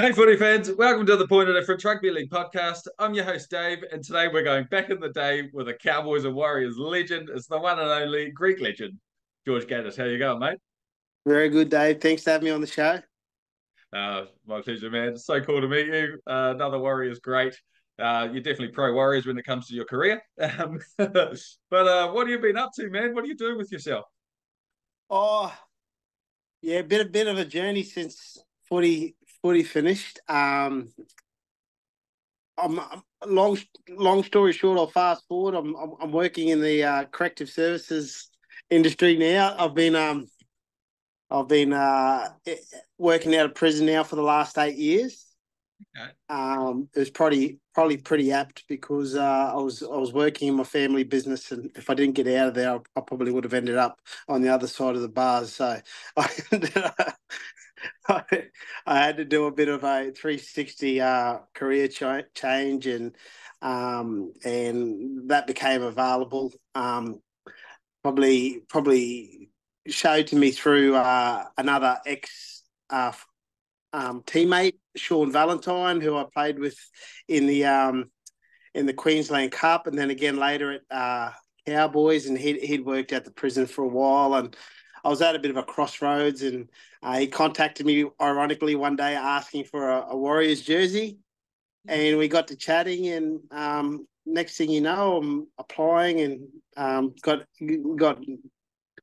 Hey, footy fans, welcome to the Point of Difference Rugby League podcast. I'm your host, Dave, and today we're going back in the day with a Cowboys and Warriors legend. It's the one and only Greek legend, George Gatis. How you going, mate? Very good, Dave. Thanks for having me on the show. Uh, my pleasure, man. It's so cool to meet you. Uh, another Warriors great. Uh, you're definitely pro Warriors when it comes to your career. Um, but uh, what have you been up to, man? What are you doing with yourself? Oh, yeah, a bit, a bit of a journey since footy footy finished. Um, I'm, I'm, long long story short. I'll fast forward. I'm I'm, I'm working in the uh, corrective services industry now. I've been um I've been uh, working out of prison now for the last eight years. Okay. Um, it was probably probably pretty apt because uh, I was I was working in my family business, and if I didn't get out of there, I, I probably would have ended up on the other side of the bars. So I, I, had to do a bit of a 360 uh, career ch- change, and um, and that became available. Um, probably probably showed to me through uh, another ex uh, um, teammate, Sean Valentine, who I played with in the um, in the Queensland Cup, and then again later at uh, Cowboys, and he'd he'd worked at the prison for a while, and I was at a bit of a crossroads, and uh, he contacted me ironically one day asking for a, a Warriors jersey, and we got to chatting, and um, next thing you know, I'm applying and um, got got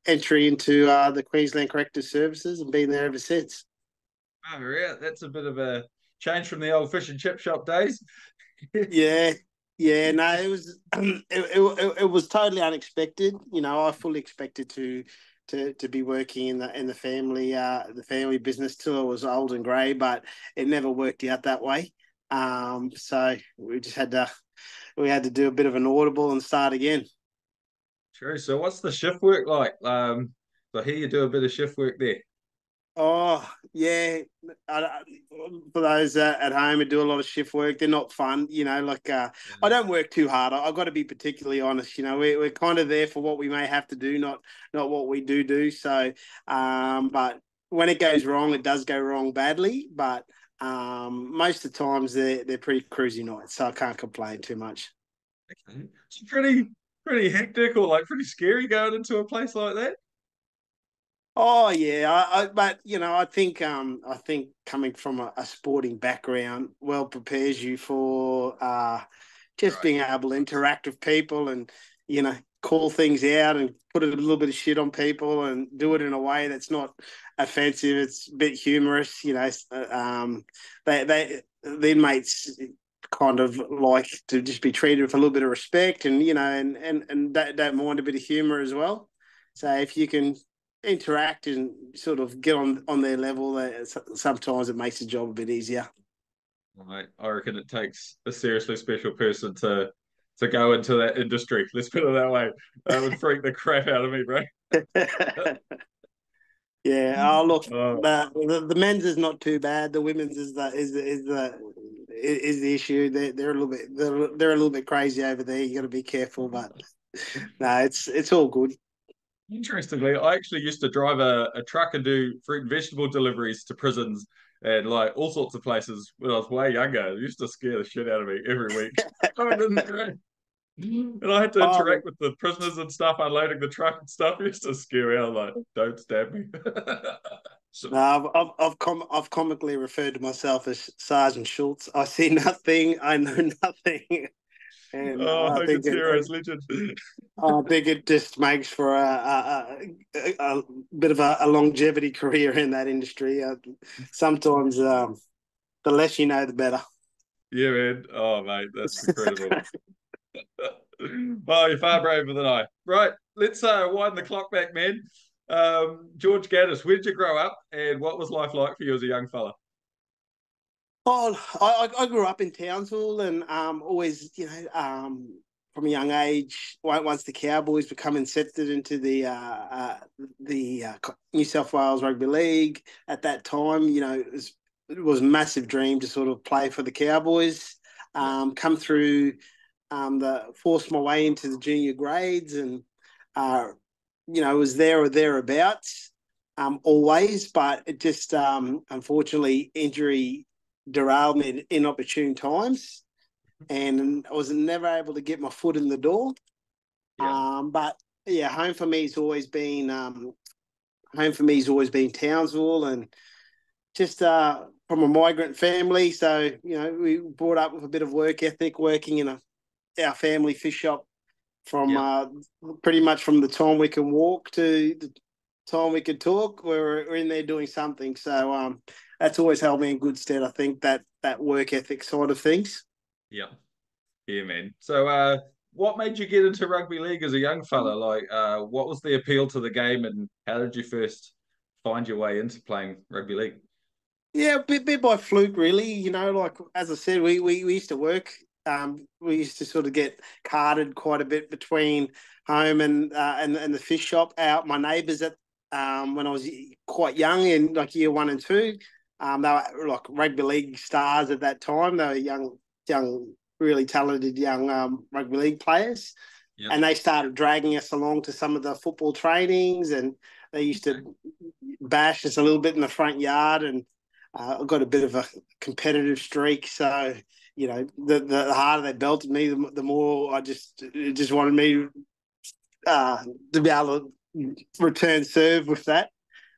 entry into uh, the Queensland Corrective Services and been there ever since. Oh, yeah, that's a bit of a change from the old fish and chip shop days. yeah, yeah, no, it was it, it, it was totally unexpected. You know, I fully expected to to to be working in the in the family uh the family business till I was old and grey, but it never worked out that way. Um, so we just had to we had to do a bit of an audible and start again. True. So what's the shift work like? Um, so here you do a bit of shift work there. Oh yeah, I, for those uh, at home who do a lot of shift work, they're not fun. You know, like uh, yeah. I don't work too hard. I, have got to be particularly honest. You know, we're we're kind of there for what we may have to do, not not what we do do. So, um, but when it goes wrong, it does go wrong badly. But um, most of the times they're they're pretty cruisy nights, so I can't complain too much. Okay, it's pretty pretty hectic or like pretty scary going into a place like that. Oh yeah, I, I, but you know, I think um, I think coming from a, a sporting background well prepares you for uh, just right. being able to interact with people and you know call things out and put a little bit of shit on people and do it in a way that's not offensive. It's a bit humorous, you know. Uh, um, they they the inmates kind of like to just be treated with a little bit of respect and you know and and and don't, don't mind a bit of humor as well so if you can interact and sort of get on on their level sometimes it makes the job a bit easier right i reckon it takes a seriously special person to to go into that industry let's put it that way that would freak the crap out of me bro yeah oh look oh. The, the men's is not too bad the women's is the is the, is the is the issue. They're they're a little bit they're, they're a little bit crazy over there. You got to be careful, but no, it's it's all good. Interestingly, I actually used to drive a, a truck and do fruit and vegetable deliveries to prisons and like all sorts of places when I was way younger. It used to scare the shit out of me every week. and I had to oh, interact oh, with the prisoners and stuff, unloading the truck and stuff. It used to scare me. I was like, don't stab me. So, no, I've I've I've, com- I've, comically referred to myself as Sergeant Schultz. I see nothing. I know nothing. And oh, I think it, legend. I think it just makes for a, a, a, a bit of a, longevity career in that industry. Uh, sometimes um, the less you know, the better. Yeah, man. Oh, mate, that's incredible. well, you're far braver than I. Right, let's uh, wind the clock back, man. Um, George Gatis, where did you grow up and what was life like for you as a young fella? Oh, I, I grew up in Townsville and um, always, you know, um, from a young age, once the Cowboys become incepted into the uh, uh, the uh, New South Wales Rugby League at that time, you know, it was, it was a massive dream to sort of play for the Cowboys. Um, come through um, the forced my way into the junior grades and uh, you know, was there or thereabouts um, always, but it just um, unfortunately injury derailed me in opportune times, and I was never able to get my foot in the door. Yeah. Um, but yeah, home for me has always been um, home for me has always been Townsville, and just uh, from a migrant family. So you know, we brought up with a bit of work ethic, working in a our family fish shop from yeah. uh, pretty much from the time we can walk to the time we can talk. We're, we're in there doing something. So um, that's always held me in good stead. I think that that work ethic side of things. Yeah, yeah, man. So uh, what made you get into rugby league as a young fella? Like, uh, what was the appeal to the game, and how did you first find your way into playing rugby league? Yeah, a bit, bit by fluke, really. You know, like as I said, we we, we used to work um, we used to sort of get carted quite a bit between home and uh, and and the fish shop. Out my neighbours at um, when I was quite young in like year one and two, um, they were like rugby league stars at that time. They were young, young, really talented young um, rugby league players. Yep. And they started dragging us along to some of the football trainings, and they used to bash us a little bit in the front yard. And uh, I got a bit of a competitive streak, so you know, the the harder they belted me, the, the more I just just wanted me uh, to be able to return serve with that.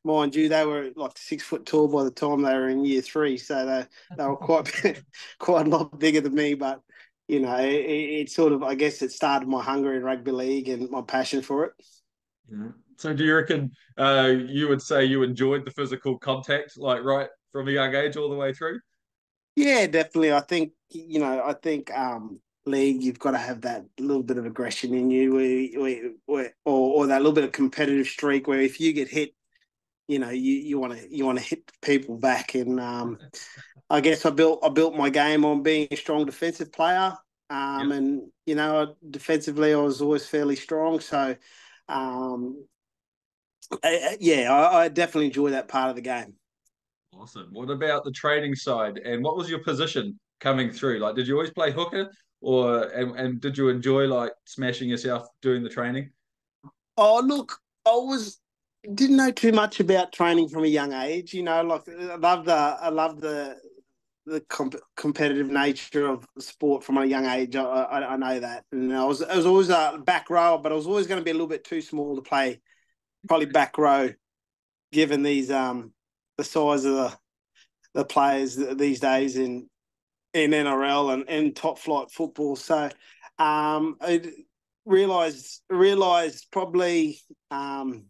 Mind you, they were like six foot tall by the time they were in year three, so they they were quite quite a lot bigger than me. But you know, it, it, sort of I guess it started my hunger in rugby league and my passion for it. Mm-hmm. So, do you reckon uh, you would say you enjoyed the physical contact, like right from a young age all the way through? Yeah, definitely. I think you know. I think um, league, you've got to have that little bit of aggression in you, where, where, where or, or that little bit of competitive streak. Where if you get hit, you know, you you want to you want to hit people back. And um, I guess I built I built my game on being a strong defensive player. Um, and you know, defensively, I was always fairly strong. So, um, I, yeah, I, I definitely enjoy that part of the game. Awesome. What about the training side? And what was your position coming through? Like, did you always play hooker, or and, and did you enjoy like smashing yourself doing the training? Oh, look, I was didn't know too much about training from a young age. You know, like I love the I love the the comp- competitive nature of sport from a young age. I, I, I know that, and I was I was always a back row, but I was always going to be a little bit too small to play, probably back row, given these um the size of the the players these days in in NRL and, and top flight football. So um, I realized realized probably um,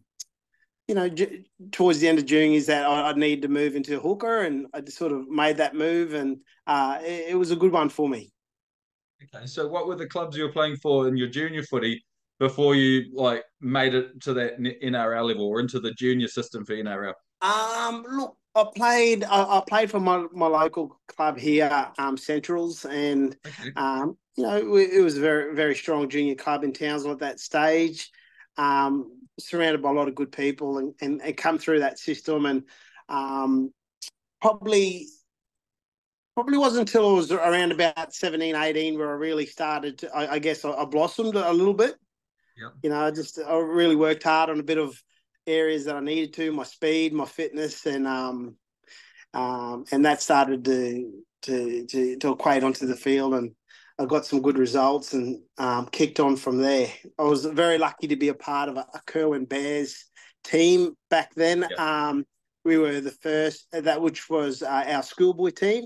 you know j- towards the end of June is that I, I need to move into hooker, and I just sort of made that move, and uh, it, it was a good one for me. Okay, so what were the clubs you were playing for in your junior footy before you like made it to that NRL level or into the junior system for NRL? Um, look, I played. I, I, played for my, my local club here, um, Centrals, and okay. um, you know, it was a very very strong junior club in Townsville at that stage. Um, surrounded by a lot of good people, and and, and come through that system, and um, probably probably wasn't until I was around about 17, 18 where I really started to, I, I guess I, I, blossomed a little bit. Yeah. You know, I just I really worked hard on a bit of areas that I needed to, my speed, my fitness, and um, um, and that started to to to, to equate onto the field, and I got some good results and um, kicked on from there. I was very lucky to be a part of a, a Kirwan Bears team back then. Um, we were the first that which was uh, our schoolboy team.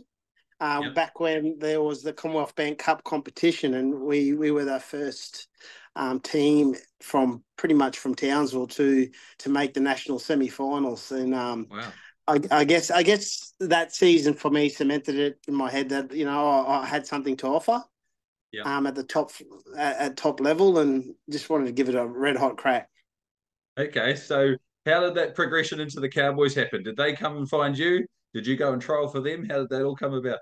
Um, Back when there was the Commonwealth Bank Cup competition, and we we were the first um, team from pretty much from Townsville to to make the national semi-finals. And um, wow. I, I, guess I guess that season for me cemented it in my head that you know I, I had something to offer. Yeah. Um, at the top at, at top level, and just wanted to give it a red hot crack. Okay, so how did that progression into the Cowboys happen? Did they come and find you? Did you go and trial for them? How did that all come about?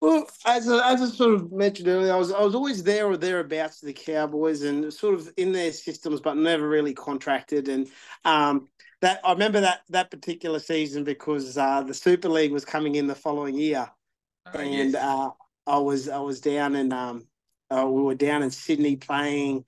Well, as I, as I sort of mentioned earlier, I was I was always there or thereabouts to the Cowboys and sort of in their systems, but never really contracted. And um, that I remember that that particular season because uh, the Super League was coming in the following year, oh, and yes. uh, I was I was down in um, uh, we were down in Sydney playing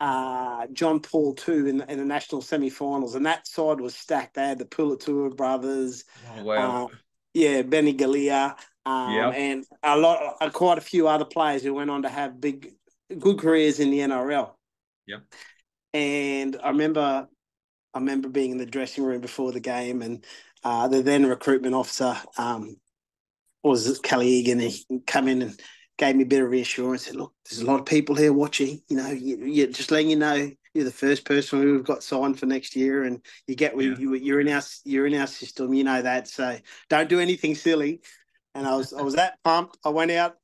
uh, John Paul two in, in the national semi-finals, and that side was stacked. They had the Puletua brothers, oh, wow. Uh, yeah, Benny Galea Um, yep. and a lot, uh, quite a few other players who went on to have big, good careers in the NRL. Yeah. And I remember, I remember being in the dressing room before the game, and uh, the then recruitment officer um, was Kelly Egan. He come in and gave me a bit of reassurance. Said, "Look, there's a lot of people here watching. You know, you, you just letting you know you're the first person we've got signed for next year, and you get yeah. you, you're in our you're in our system. You know that. So don't do anything silly." And I was I was that pumped. I went out.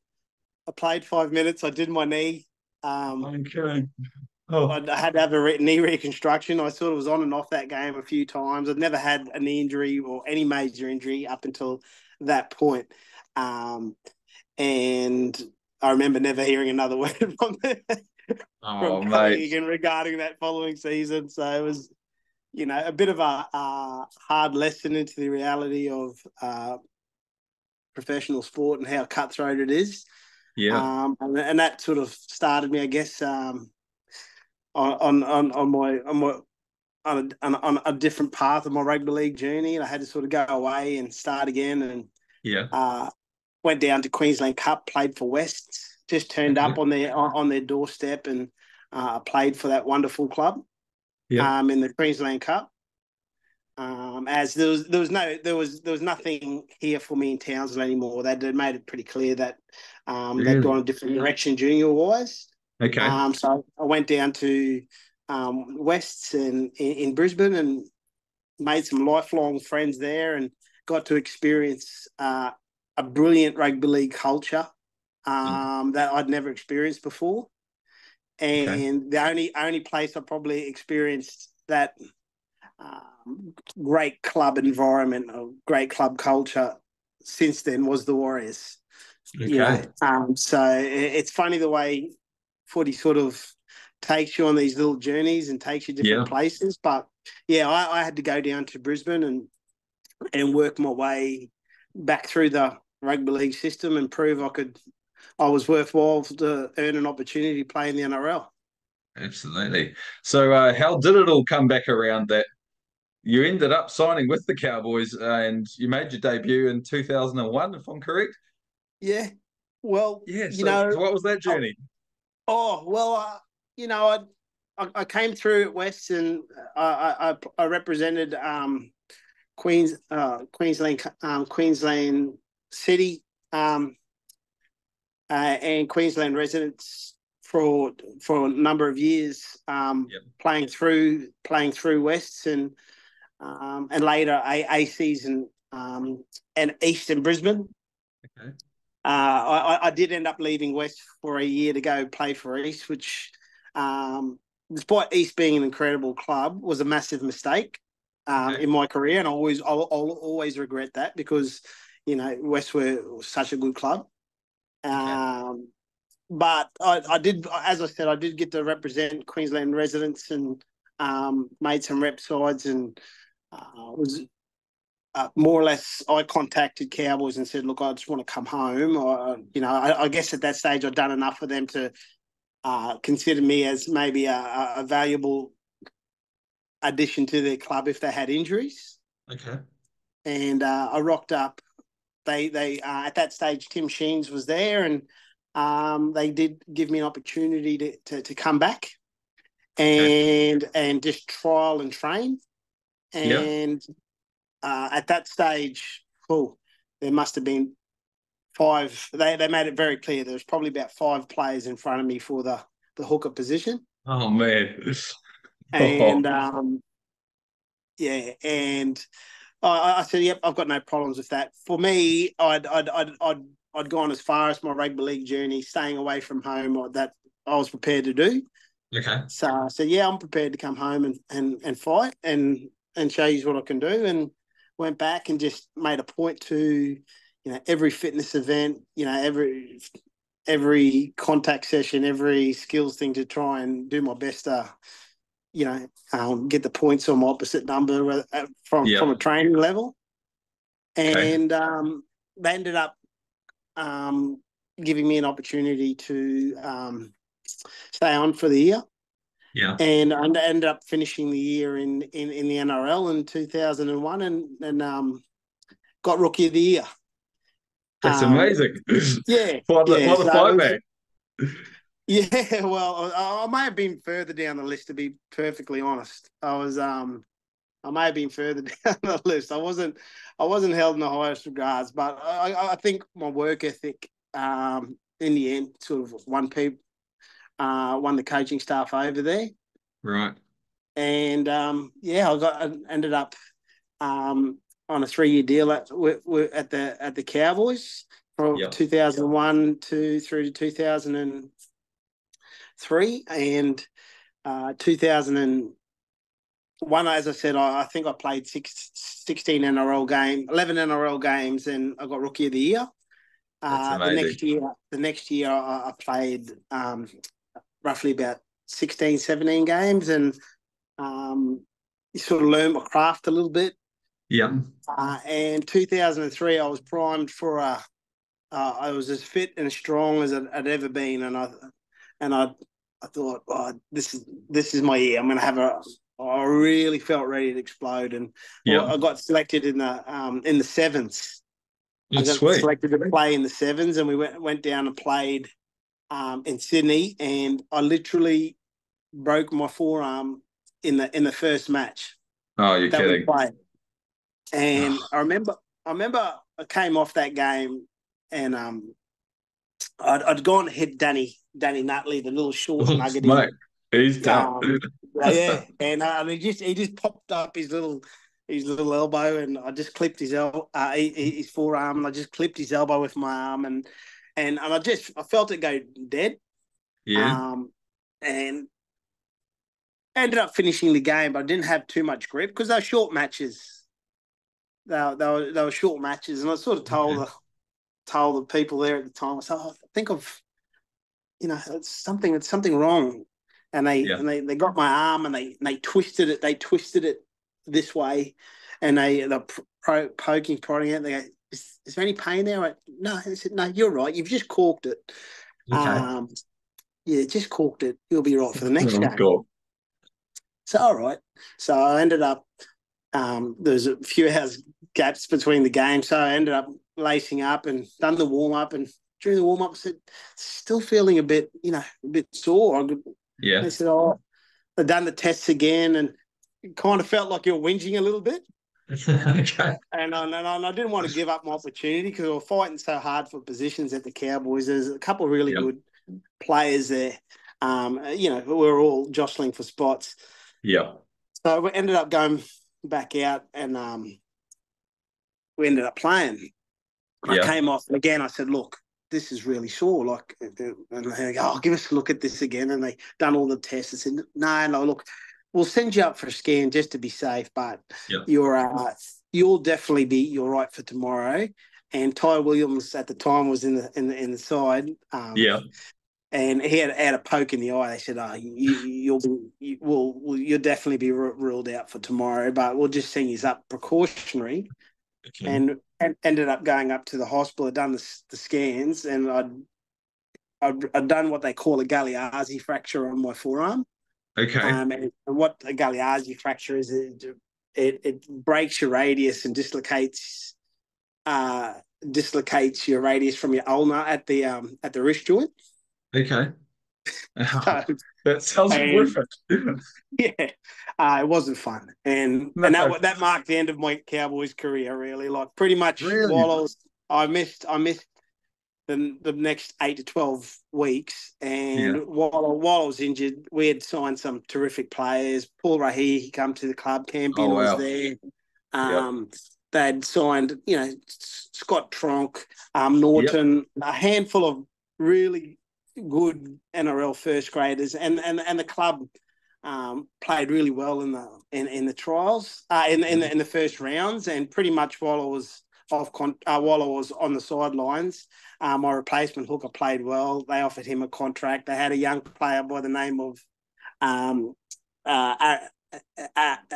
I played five minutes. I did my knee. Um, okay. Oh. I had to have a re- knee reconstruction. I sort of was on and off that game a few times. I'd never had a knee injury or any major injury up until that point. Um, and I remember never hearing another word from, oh, from Keegan regarding that following season. So it was, you know, a bit of a, a hard lesson into the reality of uh, professional sport and how cutthroat it is. Yeah. Um, and, and, that sort of started me, I guess, um, on on on my on my on a, on a different path of my rugby league journey, and I had to sort of go away and start again. And yeah, uh, went down to Queensland Cup, played for West, just turned up on their on their doorstep, and uh, played for that wonderful club. Yeah, um, in the Queensland Cup. Um, as there was there was no there was there was nothing here for me in Townsville anymore. They'd made it pretty clear that um, really? they'd gone a different direction junior wise. Okay. Um, so I went down to um, Wests in, in, in Brisbane and made some lifelong friends there and got to experience uh, a brilliant rugby league culture mm. um, mm. that I'd never experienced before. And okay. the only only place I probably experienced that um, great club environment or great club culture since then was the Warriors. Okay. Yeah. Um, so it's funny the way footy sort of takes you on these little journeys and takes you different yeah. places. But yeah, I, I, had to go down to Brisbane and and work my way back through the rugby league system and prove I could I was worthwhile to earn an opportunity to play in the NRL. Absolutely. So uh, how did it all come back around that you ended up signing with the Cowboys uh, and you made your debut in 2001 if I'm correct? Yeah. Well, yeah, so, you know, so what was that journey? Oh well, uh, you know, I, I came through at West and I I, I represented um, Queens uh, Queensland um, Queensland City um, uh, and Queensland residents for for a number of years, um, yep. playing through playing through Wests and um, and later a, a season um, and Eastern Brisbane. Okay. Uh, I, I, did end up leaving West for a year to go play for East, which, um, despite East being an incredible club, was a massive mistake um, okay. in my career, and I always I'll, I'll, always regret that because you know West were such a good club. Um, But I, I did, as I said, I did get to represent Queensland residents and um, made some rep sides and uh, was uh, more or less, I contacted Cowboys and said, "Look, I just want to come home." Or, you know, I, I guess at that stage I'd done enough for them to uh, consider me as maybe a, a, valuable addition to their club if they had injuries. Okay. And uh, I rocked up. They they uh, at that stage Tim Sheens was there, and um, they did give me an opportunity to to, to come back and okay. and just trial and train. And uh, at that stage, oh, there must have been five. They they made it very clear there was probably about five players in front of me for the the hooker position. Oh man! and um, yeah, and I, I said, "Yep, I've got no problems with that." For me, I'd I'd I'd I'd, I'd gone as far as my rugby league journey, staying away from home. That I was prepared to do. Okay. So I said, "Yeah, I'm prepared to come home and and and fight and and show you what I can do." And went back and just made a point to, you know, every fitness event, you know, every every contact session, every skills thing to try and do my best to, you know, um, get the points on opposite number uh, from yeah. from a training level. And okay. um, they ended up um, giving me an opportunity to um, stay on for the year. Yeah. And I ended up finishing the year in, in, in the NRL in 2001 and, and um, got Rookie of the Year. That's um, amazing. Yeah. what the, yeah, what the so fight back. Yeah, well, I, I may have been further down the list to be perfectly honest. I was um I may have been further down the list. I wasn't I wasn't held in the highest regards, but I, I think my work ethic um in the end sort of won people uh won the coaching staff over there. Right. And um yeah, I got I ended up um on a three year deal at at the at the Cowboys from yep. 2001 to through to 2000 and uh, 2001 as I said I, I think I played six, 16 NRL game 11 NRL games and I got rookie of the year uh, the next year the next year I, I played um, roughly about 16 17 games and um, sort of learned my craft a little bit yeah. Uh, and 2003, I was primed for a. Uh, I was as fit and strong as I'd, I'd, ever been, and I, and I, I thought, oh, this is this is my year. I'm going to have a. I really felt ready to explode, and yeah. I got selected in the um in the sevens. I got sweet. selected to play in the sevens, and we went went down and played um in Sydney, and I literally broke my forearm in the in the first match. Oh, you're kidding! And I remember, I remember I came off that game, and um, I'd, I'd gone to hit Danny, Danny Nutley, the little short oh, nugget. Mate, he's. Um, yeah, and, uh, and he just he just popped up his little his little elbow, and I just clipped his el- uh, his forearm, and I just clipped his elbow with my arm, and and and I just I felt it go dead. Yeah. Um, and ended up finishing the game, but I didn't have too much grip because they're short matches they were, they were, they were short matches, and I sort of told the told the people there at the time, I said, oh, I think of, you know, it's something, it's something wrong, and they yeah. and they, they got my arm and they and they twisted it, they twisted it this way, and they they're pro, poking, prodding it. They go, is, is there any pain there? I, no, I said, no, you're right. You've just corked it. Okay. Um, yeah, just corked it. You'll be right for the next oh, game. So all right. So I ended up um, there's a few hours gaps between the games, so I ended up lacing up and done the warm up. And during the warm up, said, still feeling a bit, you know, a bit sore. Yeah. I said, oh, I've done the tests again, and it kind of felt like you're whinging a little bit. okay. And, and, and I didn't want to give up my opportunity because we were fighting so hard for positions at the Cowboys. There's a couple of really yep. good players there. Um, you know, we were all jostling for spots. Yeah. So we ended up going back out and um, we ended up playing. Yeah. I came off and again. I said, "Look, this is really sore." Like, and they go, "Oh, give us a look at this again." And they done all the tests. and said, "No, no, look, we'll send you up for a scan just to be safe, but yeah. you're uh, you'll definitely be you're right for tomorrow." And Ty Williams at the time was in the in the in the side. Um, yeah and he had, had a poke in the eye. They said, "Oh, you, you'll you will you'll definitely be ruled out for tomorrow, but we'll just send you up precautionary." Okay. And, and ended up going up to the hospital. I'd done the, the scans, and I'd, I'd, I'd done what they call a Galeazzi fracture on my forearm. Okay. Um, and, and what a Galeazzi fracture is, it, it, it breaks your radius and dislocates uh, dislocates your radius from your ulna at the um at the wrist joint. Okay. that sounds horrific. yeah, uh, it wasn't fun, and no. and that that marked the end of my Cowboys career. Really, like pretty much really? while I was, I missed, I missed the the next eight to twelve weeks, and yeah. while while I was injured, we had signed some terrific players. Paul Rahi, he come to the club. Campion oh, wow. was there. Um, yep. They'd signed, you know, Scott Tronc, um, Norton, yep. a handful of really good NRL first graders, and and and the club um, played really well in the in, in the trials, uh, in in the, in the first rounds, and pretty much while I was off con- uh, while I was on the sidelines, uh, my replacement hooker played well. They offered him a contract. They had a young player by the name of um, uh,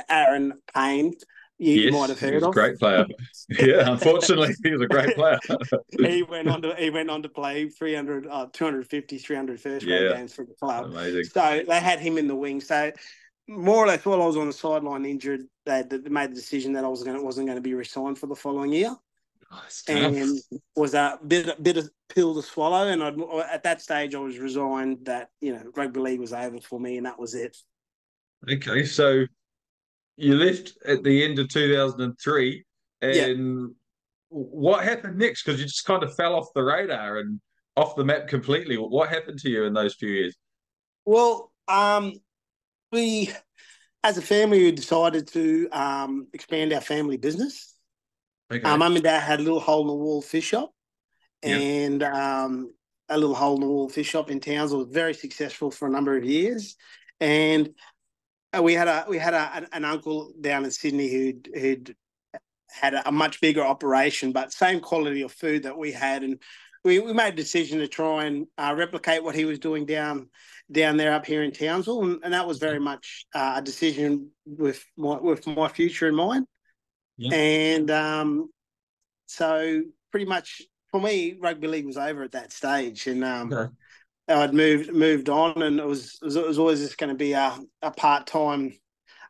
Aaron Payne you yes, might have heard he's of. A great player. yeah, unfortunately, he was a great player. he went on to he went on to play 300, uh, 250, 300 first grade yeah. games for the club. Amazing. So they had him in the wing. So more or less, while I was on the sideline injured, they, they made the decision that I was going wasn't going to be resigned for the following year. Oh, and was a bit bit of pill to swallow. And I'd, at that stage, I was resigned that you know rugby league was over for me, and that was it. Okay, so you left at the end of 2003, and yeah. what happened next? Because you just kind of fell off the radar and off the map completely. What happened to you in those few years? Well, um, we, as a family, we decided to um, expand our family business. Okay. Um, mum and dad had a little hole in the wall fish shop, and um, a little hole in the wall fish shop in Townsville was very successful for a number of years. And we had a we had a, an, uncle down in Sydney who'd who'd had a, a, much bigger operation, but same quality of food that we had, and we, we made a decision to try and uh, replicate what he was doing down down there up here in Townsville, and, and that was very much uh, a decision with my with my future in mind. Yeah. And um, so pretty much for me, rugby league was over at that stage, and um, okay. I'd moved moved on, and it was it was, always just going to be a, a part time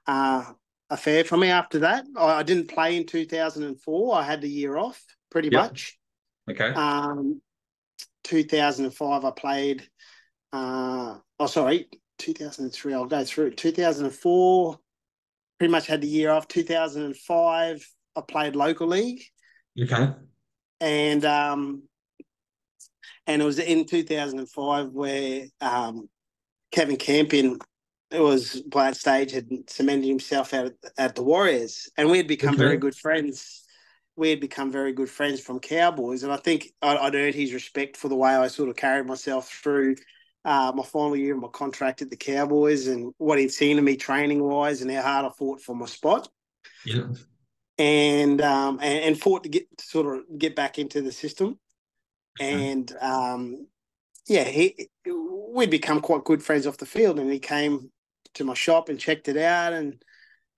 uh, affair for me. After that, I, I, didn't play in two thousand and four. I had the year off, pretty yep. much. Okay. Um, two thousand and five, I played. Uh, oh, sorry, two thousand and three. I'll go through. Two thousand and four, pretty much had the year off. Two thousand and five, I played local league. Okay. And um, and it was in 2005 where um, Kevin Campion it was by that stage had cemented himself out at, at the Warriors, and we had become okay. very good friends. We had become very good friends from Cowboys, and I think I'd, I'd earned his respect for the way I sort of carried myself through uh, my final year of my contract at the Cowboys, and what he'd seen of me training wise, and how hard I fought for my spot. Yeah. And um and, and fought to get sort of get back into the system and um, yeah, he we'd become quite good friends off the field, and he came to my shop and checked it out, and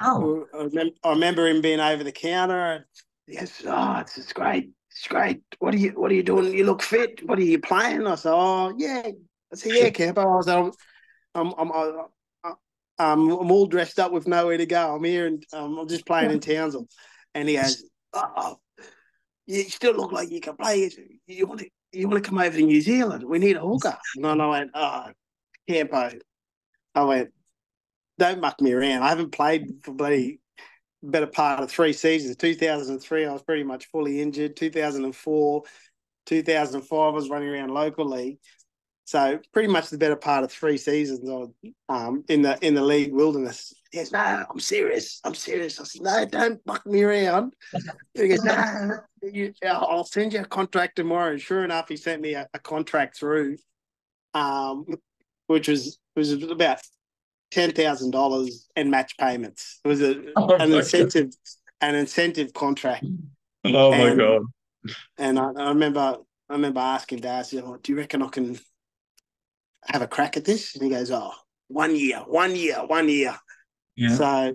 oh, I, remember, I remember him being over the counter. And, yes, oh, it's, it's great, it's great. What are you What are you doing? You look fit. What are you playing? I said, oh yeah. I said, yeah, Campo. I said, I'm, I'm, I'm, I'm, I'm all dressed up with nowhere to go. I'm here and um, I'm just playing in Townsville. And he goes, oh, you still look like you can play. You want to you want to come over to New Zealand? We need a hooker. And I went, oh, Campo. I went, don't muck me around. I haven't played for bloody better part of three seasons. 2003, I was pretty much fully injured. 2004, 2005, I was running around local league. So pretty much the better part of three seasons I um, in the in the league wilderness. He goes, no, I'm serious. I'm serious. I said, no, don't fuck me around. He goes, no, you, I'll send you a contract tomorrow. And sure enough, he sent me a, a contract through, um, which was was about ten thousand dollars and match payments. It was a, oh an incentive, God. an incentive contract. Oh and, my god! And I, I remember I remember asking Darcy, oh, "Do you reckon I can have a crack at this? And he goes, oh, one year, one year, one year. Yeah. So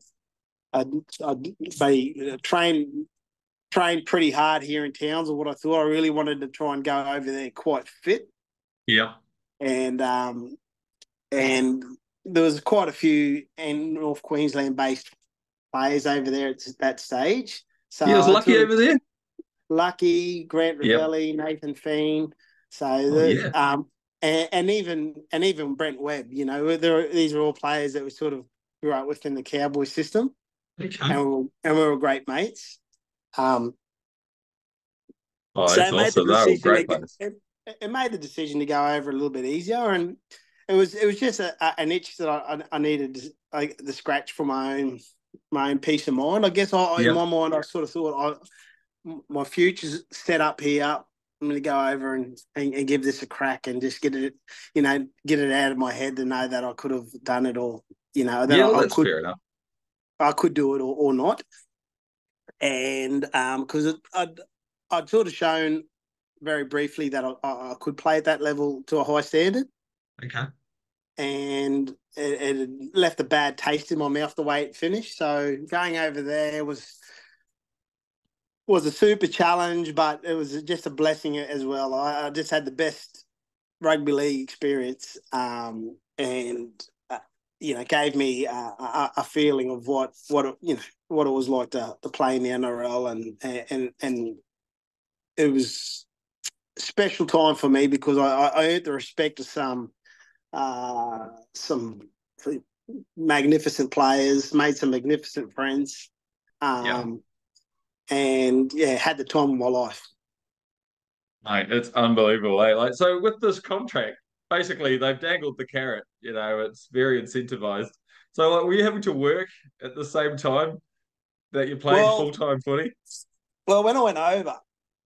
I, I they trained trained pretty hard here in Townsville. What I thought I really wanted to try and go over there quite fit. Yeah. And um and there was quite a few in North Queensland based players over there at that stage. So he was lucky over there. Lucky, Grant Rovelli, yep. Nathan Fien. So oh, the, yeah. um and, and even and even Brent Webb. You know, there these are all players that were sort of grew up with the Cowboy system, okay. and, we were, and we were great mates. Um, oh, so it made, the great to, it, it, made the decision to go over a little bit easier, and it was it was just a, a, an itch that I, I needed like the scratch for my own my own peace of mind. I guess I, in my mind I sort of thought I, my future's set up here. I'm going to go over and, and, and, give this a crack and just get it, you know, get it out of my head to know that I could have done it or, you know, that yeah, I, that's could, fair enough. I could do it or, or not. And because um, I'd, I'd sort of shown very briefly that I, I, could play at that level to a high standard. Okay. And it, it left a bad taste in my mouth the way it finished. So going over there was was a super challenge, but it was just a blessing as well. I, I just had the best rugby league experience, um, and you know, gave me uh, a, a, feeling of what what you know what it was like to, to play in the NRL and and and it was special time for me because I, I earned the respect of some uh, some magnificent players, made some magnificent friends, um, yeah. and yeah, had the time of my life. Mate, it's unbelievable. Eh? Like so, with this contract, basically they've dangled the carrot. You know, it's very incentivized. So, like, were you having to work at the same time that you're playing well, full time footy? Well, when I went over,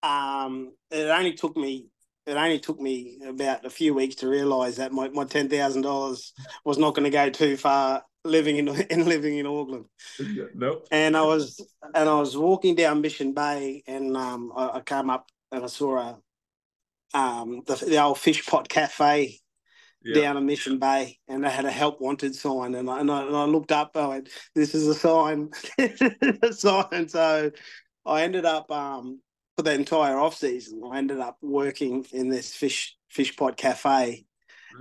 um, it only took me it only took me about a few weeks to realise that my, my ten thousand dollars was not going to go too far living in in living in Auckland. nope. And I was and I was walking down Mission Bay, and um, I, I came up and I saw a um the, the old fish pot cafe yeah. down in Mission Bay, and they had a help wanted sign, and I and I, and I looked up. I went, "This is a sign, a sign." So I ended up um for the entire off season. I ended up working in this fish fish pot cafe,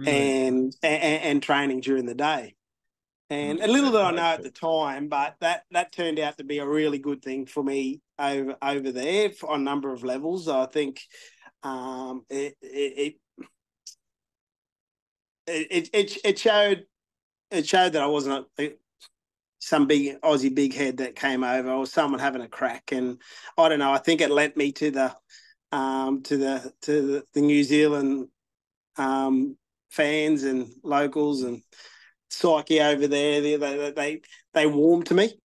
and, and and training during the day. And a little that I know at the time, but that that turned out to be a really good thing for me over over there on a number of levels. I think um, it, it it it it showed it showed that I wasn't a, some big Aussie big head that came over or someone having a crack. And I don't know. I think it lent me to the um, to the to the, the New Zealand um, fans and locals and psyche over there. They they they, they warmed to me.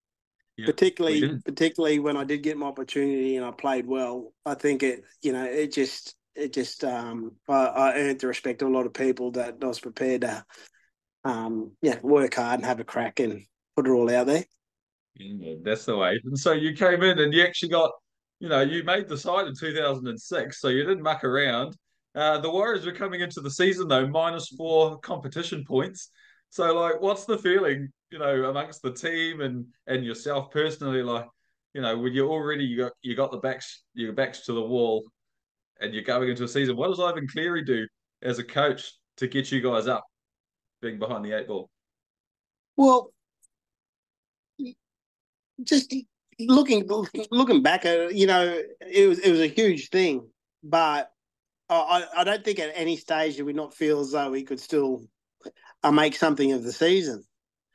Yeah, particularly particularly when I did get my opportunity and I played well. I think it you know it just it just um, I, I earned the respect of a lot of people that I was prepared to um, yeah work hard and have a crack and put it all out there. Yeah, that's the way. And so you came in and you actually got, you know, you made the side in 2006, so you didn't muck around. Uh, the Warriors were coming into the season though minus four competition points. So like, what's the feeling, you know, amongst the team and and yourself personally? Like, you know, when you already you got you got the backs your backs to the wall, and you're going into a season. What does Ivan Cleary do as a coach to get you guys up, being behind the eight ball? Well, just looking looking back at it, you know, it was it was a huge thing, but I I don't think at any stage did we not feel as though we could still uh, make something of the season,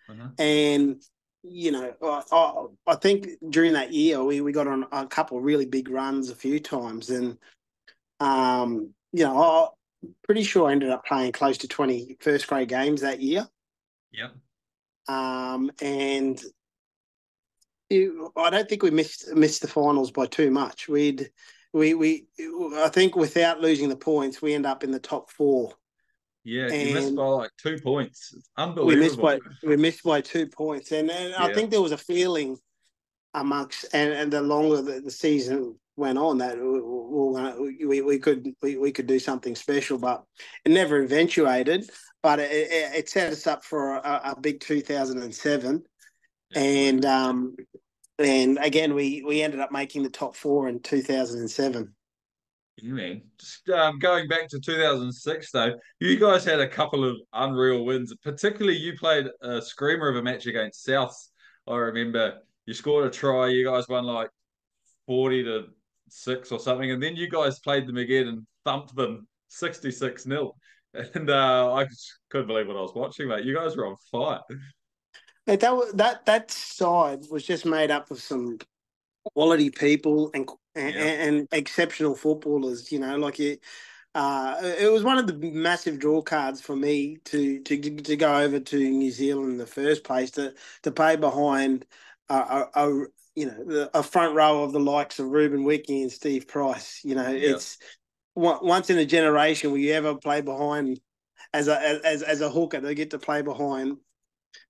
uh-huh. and you know, I, I think during that year we, we got on a couple of really big runs a few times, and um, you know, I'm pretty sure I ended up playing close to 20 first grade games that year. Yep. Um, and I don't think we missed missed the finals by too much. We'd we we I think without losing the points, we end up in the top four. Yeah, and you missed by like two points. It's unbelievable. We missed by we missed by two points, and, and yeah. I think there was a feeling amongst and, and the longer the, the season went on that we, we, we could we, we could do something special, but it never eventuated. But it, it, it set us up for a, a big 2007 and um, and again we we ended up making the top four in 2007 yeah, man. Just um, going back to 2006, though, you guys had a couple of unreal wins. Particularly, you played a screamer of a match against Souths. I remember you scored a try. You guys won like 40 to six or something, and then you guys played them again and thumped them 66 nil. And uh, I couldn't believe what I was watching, mate. You guys were on fire that that that side was just made up of some quality people and and, yeah. and exceptional footballers. You know, like it. Uh, it was one of the massive draw cards for me to to to go over to New Zealand in the first place to to play behind a, a, a you know a front row of the likes of Ruben Wiki and Steve Price. You know, yeah. it's once in a generation will you ever play behind as a as as a hooker to get to play behind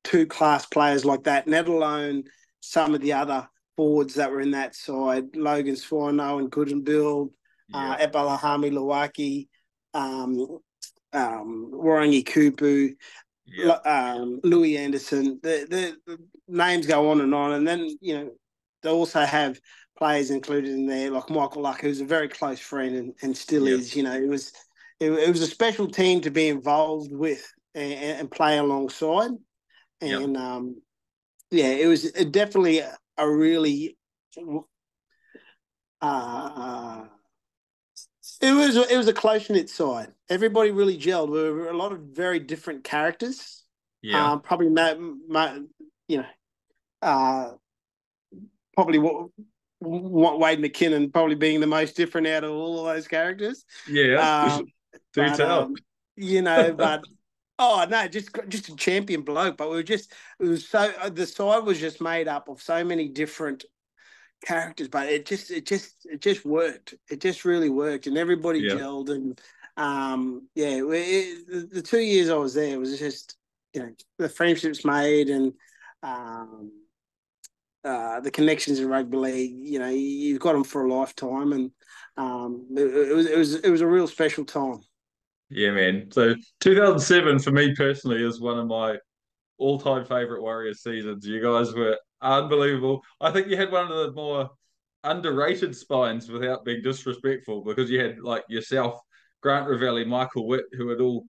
two class players like that, let alone some of the other forwards that were in that side. Logan Swano and couldn't build, uh, yeah. uh, Epalahame Lauaki, um, um, Wairangi Koopu, yeah. um, Louis Anderson. The, the, the names go on and on. And then, you know, they also have players included in there like Michael Luck, who's a very close friend and, and still yep. is. You know, it was it, it, was a special team to be involved with and, and play alongside and yep. um, yeah, it was definitely a really uh, It was it was a close knit side. Everybody really gelled. We were a lot of very different characters. Yeah, Um, probably, ma- ma- you know, uh, probably what, what Wade McKinnon probably being the most different out of all of those characters. yeah. Um, Do but, tell. um, you know, but oh no, just just a champion bloke. But we were just it was so uh, the side was just made up of so many different characters, but it just it just it just worked. It just really worked, and everybody Yeah. gelled. And um, yeah, we- it, the, the two years I was there was just you know the friendships made and um, uh, the connections in rugby league. You know, you've got them for a lifetime, and um, it, it was it was it was a real special time. Yeah, man. So 2007 for me personally is one of my all-time favorite Warriors seasons. You guys were unbelievable. I think you had one of the more underrated spines without being disrespectful because you had like yourself, Grant Rovelli, Michael Witt, who had all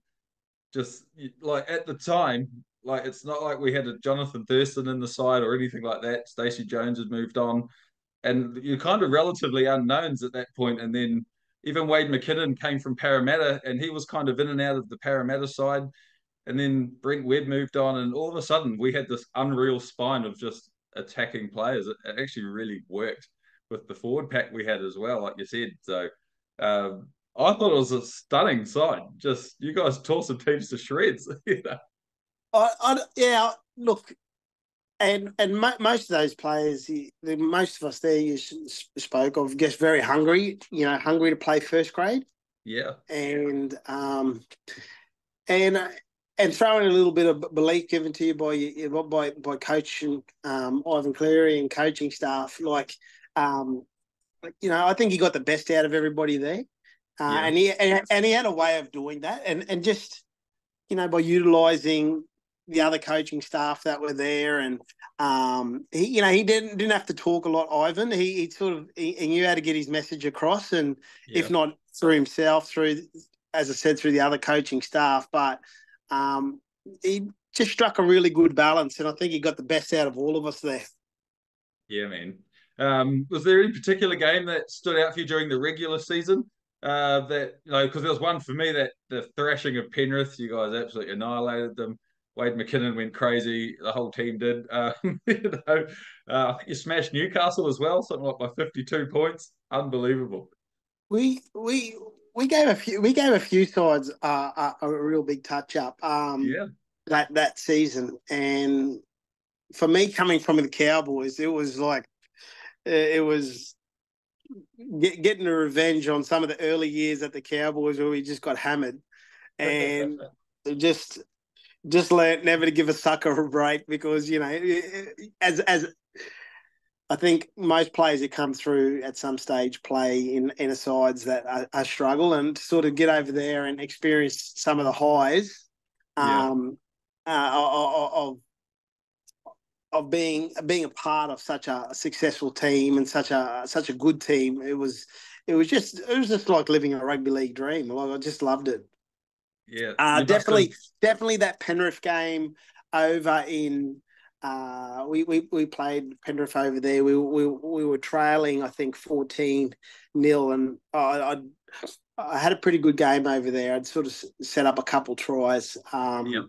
just like at the time, like it's not like we had a Jonathan Thurston in the side or anything like that. Stacey Jones had moved on, and you're kind of relatively unknowns at that. And then even Wade McKinnon came from Parramatta, and he was kind of in and out of the Parramatta side. And then Brent Webb moved on, and all of a sudden we had this unreal spine of just attacking players. It, actually really worked with the forward pack we had as well, like you said. So um, I thought it was a stunning side. Just you guys tore some teams to shreds. you know? I, I, yeah, look, and and mo- most of those players, the, most of us there, you spoke of, just very hungry. You know, hungry to play first grade, Yeah, and um, and and throwing a little bit of belief given to you by your- by by coach and um, Ivan Cleary and coaching staff, like um, you know, I think he got the best out of everybody there, uh, Yeah. and he and, and he had a way of doing that, and and just you know by utilizing the other coaching staff that were there, and um, he you know he didn't didn't have to talk a lot. Ivan, he, he sort of he, he knew how to get his message across, and yeah. if not through himself, through as I said, through the other coaching staff, but um, he just struck a really good balance, and I think he got the best out of all of us there. Yeah, man. Um, was there any particular game that stood out for you during the regular season? Uh, that you know, because there was one for me that the thrashing of Penrith, you guys absolutely annihilated them. Wade McKinnon went crazy. The whole team did. Um, you know, uh, I think you smashed Newcastle as well, something like by fifty-two points. Unbelievable. We we we gave a few we gave a few sides uh, a, a real big touch up. Um, Yeah, that that season, and for me coming from the Cowboys, it was like it was get, getting a revenge on some of the early years at the Cowboys where we just got hammered, and just just learned never to give a sucker a break because you know as as I think most players that come through at some stage play in in a sides that are, are struggle and to sort of get over there and experience some of the highs Yeah. um, uh, of, of of being being a part of such a successful team and such a such a good team. It was it was just it was just like living a rugby league dream. Like I just loved it. Yeah. Uh, definitely, definitely that Penrith game over in. Uh, we, we we played Penrith over there. We we we were trailing, I think, fourteen nil, and I, I I had a pretty good game over there. I'd sort of set up a couple tries. Um, Yep.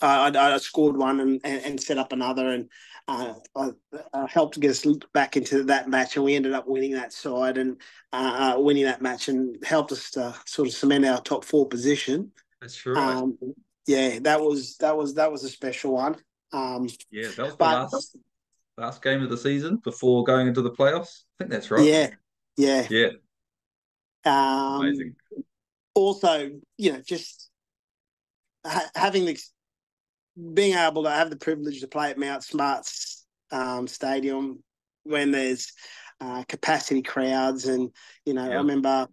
I, I, I scored one and, and, and set up another, and uh, I, I helped get us back into that match, and we ended up winning that side and uh, uh, winning that match, and helped us to sort of cement our top four position. That's right. Um, yeah, that was that was that was a special one. Um, yeah, that was the last last game of the season before going into the playoffs. I think that's right. yeah, yeah. Yeah. Um, Amazing. Also, you know, just ha- having the being able to have the privilege to play at Mount Smarts um, Stadium when there's uh, capacity crowds, and you know, I remember.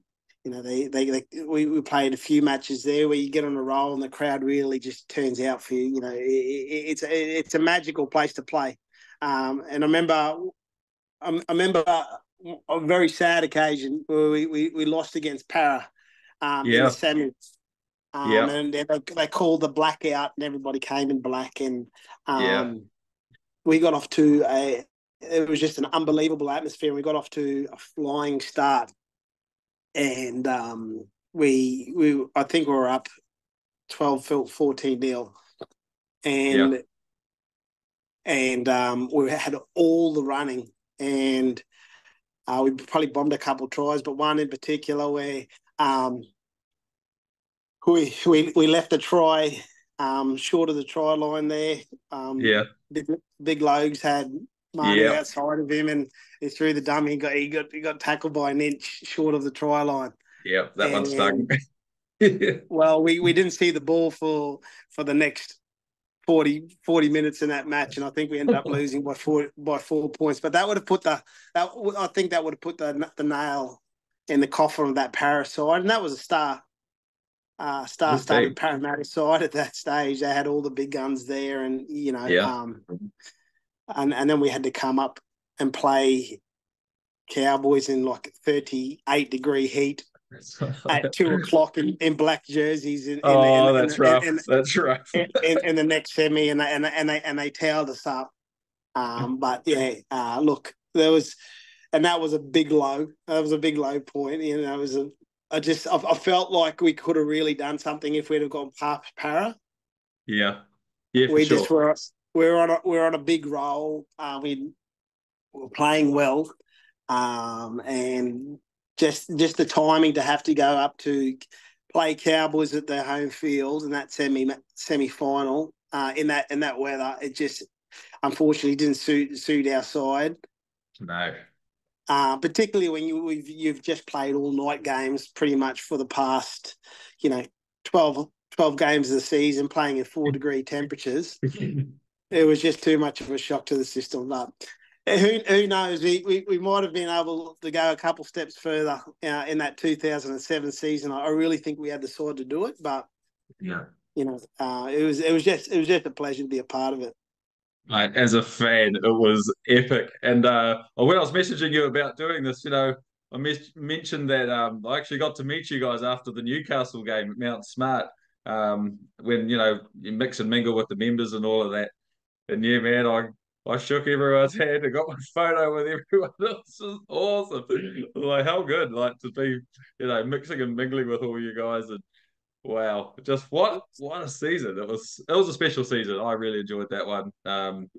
You know, they, they, they we, we played a few matches there where you get on a roll and the crowd really just turns out for you. You know, it, it, it's a, it's a magical place to play. Um, and I remember, I, I remember a very sad occasion where we, we, we lost against Parra um, in the semis. Um, Yeah. And they, they called the blackout and everybody came in black. And um, Yeah. we got off to a, it was just an unbelievable atmosphere. We got off to a flying start. and um, we we I think we were up 12 14 nil, and yeah. and um, we had all the running and. Uh, we probably bombed a couple tries, but one in particular where um, we we we left a try um, short of the try line there. Um, yeah, big, big Logs had Marty yeah. outside of him, and he threw the dummy. He got he got he got tackled by an inch short of the try line. Yeah, that and, one stung. well, we, we didn't see the ball for for the next 40, 40 minutes in that match, and I think we ended up losing by four by four points. But that would have put the that I think that would have put the the nail in the coffin of that Paris side, and that was a star. Uh, star started Parramatta side at that stage. They had all the big guns there, and you know, yeah. um, and and then we had to come up and play Cowboys in like thirty eight degree heat at two o'clock in, in black jerseys. In, oh, in, that's rough. that's rough. In, in, the next semi, and they, and they, and they and they tailed us up. Um, but yeah, uh, look, there was, and that was a big low. That was a big low point. You know, it was a. I just I, I felt like we could have really done something if we'd have gone past Parra. Yeah, yeah, we sure. just were we're on a we're on a big roll. Uh, we were playing well, um, and just just the timing to have to go up to play Cowboys at their home field in that semi semi final uh, in that in that weather. It just unfortunately didn't suit suit our side. No. Uh, particularly when you have you've just played all night games pretty much for the past, you know, 12, 12 games of the season playing in four degree temperatures. it was just too much of a shock to the system. But who who knows? We, we, we might have been able to go a couple steps further uh, in that 2007 season. I really think we had the side to do it, but yeah, you know, uh, it was it was just it was just a pleasure to be a part of it. Mate, as a fan, it was epic. And uh, when I was messaging you about doing this, you know, I mes- mentioned that um, I actually got to meet you guys after the Newcastle game at Mount Smart. Um, when you know you mix and mingle with the members and all of that. And yeah, man, I I shook everyone's hand and got my photo with everyone. It was awesome. like how good, like to be, you know, mixing and mingling with all you guys and wow, just what what a season. It was it was a special season. I really enjoyed that one. Um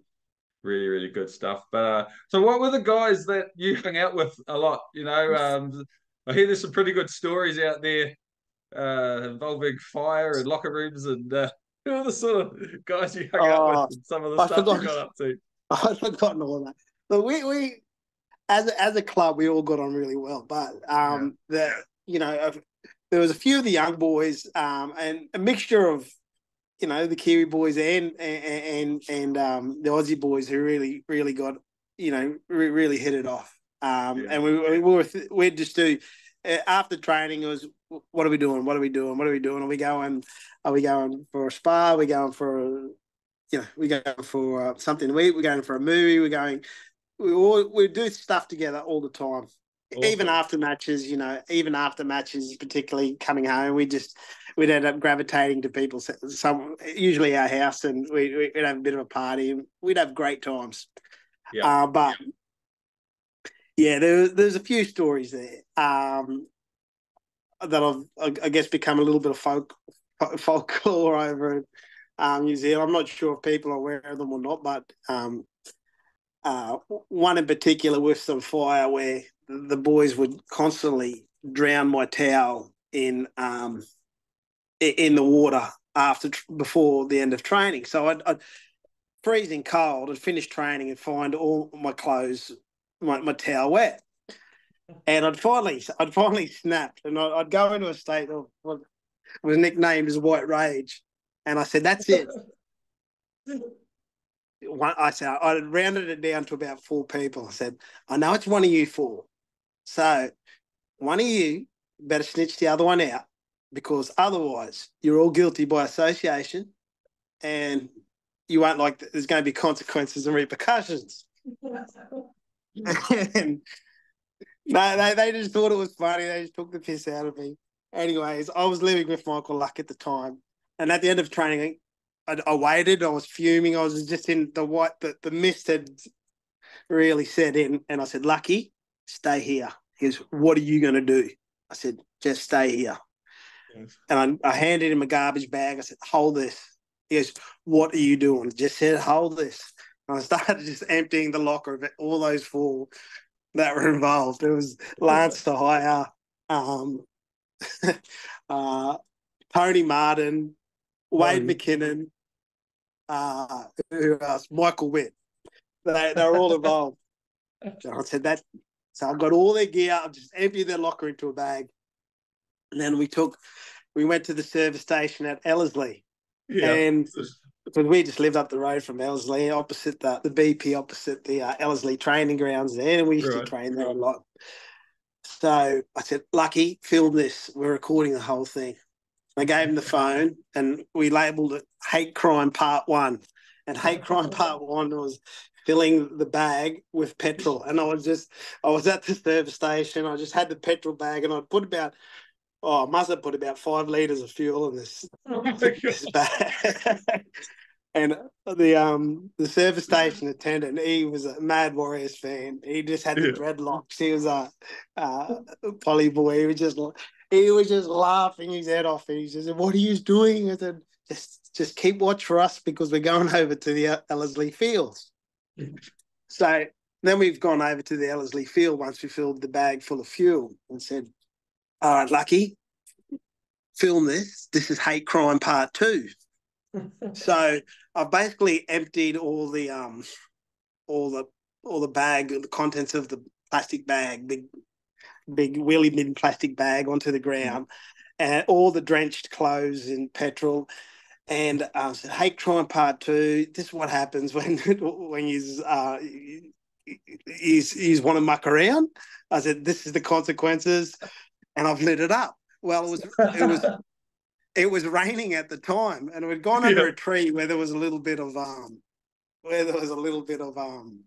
really, really good stuff. But uh so what were the guys that you hung out with a lot? You know, um I hear there's some pretty good stories out there uh involving fire and locker rooms and uh who are the sort of guys you hung out with oh, and some of the I stuff forgot. you got up to? I've forgotten all that. But we we as as a club we all got on really well. But um yeah. the you know there was a few of the young boys um and a mixture of you know the Kiwi boys and and and, and um the Aussie boys who really really got you know re- really hit it off. Um yeah. and we we were we just do uh, after training it was what are we doing? What are we doing? What are we doing? Are we going? Are we going for a spa? Are we going for you know, we're going for uh, something to eat, we're going for a movie, we're going, we all, we do stuff together all the time. Awesome. Even after matches, you know, even after matches, particularly coming home, we just we'd end up gravitating to people, some usually our house, and we, we'd have a bit of a party. and We'd have great times. Yeah. Uh, but yeah, there, there's a few stories there um, that I've, I guess, become a little bit of folk folklore over um, New Zealand. I'm not sure if people are aware of them or not, but um, uh, one in particular with some fire where the boys would constantly drown my towel in um, in the water after before the end of training. So I'd, I'd freezing cold. I'd finish training and find all my clothes, my, my towel wet. And I'd finally, I'd finally snapped, and I'd, I'd go into a state of what was nicknamed as white rage. And I said, that's it. one, I said, I rounded it down to about four people. I said, I know it's one of you four. So one of you better snitch the other one out because otherwise you're all guilty by association and you won't like, there's going to be consequences and repercussions. and no, they, they just thought it was funny. They just took the piss out of me. Anyways, I was living with Michael Luck at the time and at the end of training, I, I, waited. I was fuming. I was just in the white. The, the mist had really set in, and I said, "Lucky, stay here." He goes, "What are you going to do?" I said, just stay here. Yes. And I, I handed him a garbage bag. I said, hold this. He goes, what are you doing? Just said, hold this. And I started just emptying the locker of all those four that were involved. It was Lance Hohaia, um, uh, Tony Martin, Wade McKinnon, uh, who else? Michael Witt. They, they were all involved. I said that. So I got all their gear. I just emptied their locker into a bag, and then we took, we went to the service station at Ellerslie, yeah. and because we just lived up the road from Ellerslie, opposite the the BP, opposite the uh, Ellerslie training grounds there, and we used right. to train there a lot. So I said, "Lucky, film this. We're recording the whole thing." I gave him the phone, and we labelled it "Hate Crime Part One." And "Hate Crime Part One" was filling the bag with petrol. And I was just, I was at the service station. I just had the petrol bag, and I put about oh, I must have put about five liters of fuel in this, oh this bag. and the um the service station attendant, he was a Mad Warriors fan. He just had the yeah. dreadlocks. He was a uh, poly boy. He was just he was just laughing his head off. He said, "What are you doing?" I said, "Just just keep watch for us because we're going over to the Ellerslie Fields." So then we've gone over to the Ellerslie Field once we filled the bag full of fuel and said, all right, Lucky, film this. This is hate crime part two. so I've basically emptied all the um all the all the bag, the contents of the plastic bag, big big wheelie bin plastic bag onto the ground, and all the drenched clothes in petrol. And I um, said, "Hate crime part two. This is what happens when when you uh, he's he's want to muck around." I said, "This is the consequences." and I've lit it up. Well, it was it was it was raining at the time, and we'd gone under yeah. a tree where there was a little bit of um where there was a little bit of um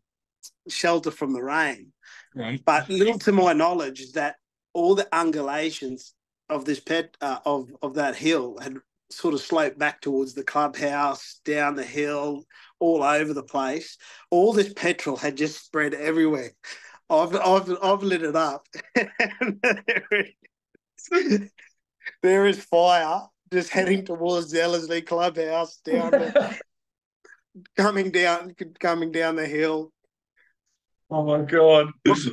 shelter from the rain. Right. But little to my knowledge that all the undulations of this pet uh, of of that hill had sort of slope back towards the clubhouse, down the hill, all over the place. All this petrol had just spread everywhere. I've I've I've lit it up. there is fire just heading towards the Ellerslie Clubhouse down the, coming down coming down the hill. Oh my god!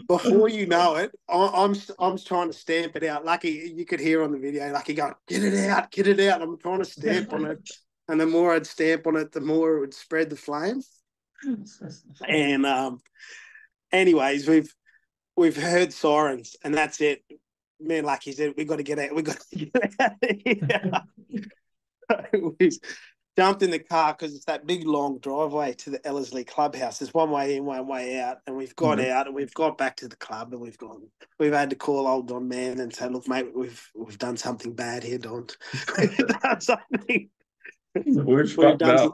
Before you know it, I'm I'm trying to stamp it out. Lucky you could hear on the video, Lucky going, "Get it out, get it out!" I'm trying to stamp on it, and the more I'd stamp on it, the more it would spread the flames. and um, anyways, we've we've heard sirens, and that's it. Man, like he said, we got to get out. We got to get out of here. we jumped in the car because it's that big long driveway to the Ellerslie clubhouse. There's one way in, one way out, and we've got mm-hmm. out and we've got back to the club, and we've gone. We've had to call old Don Mann and say, "Look, mate, we've we've done something bad here, Don. we've done something. We've, we've done.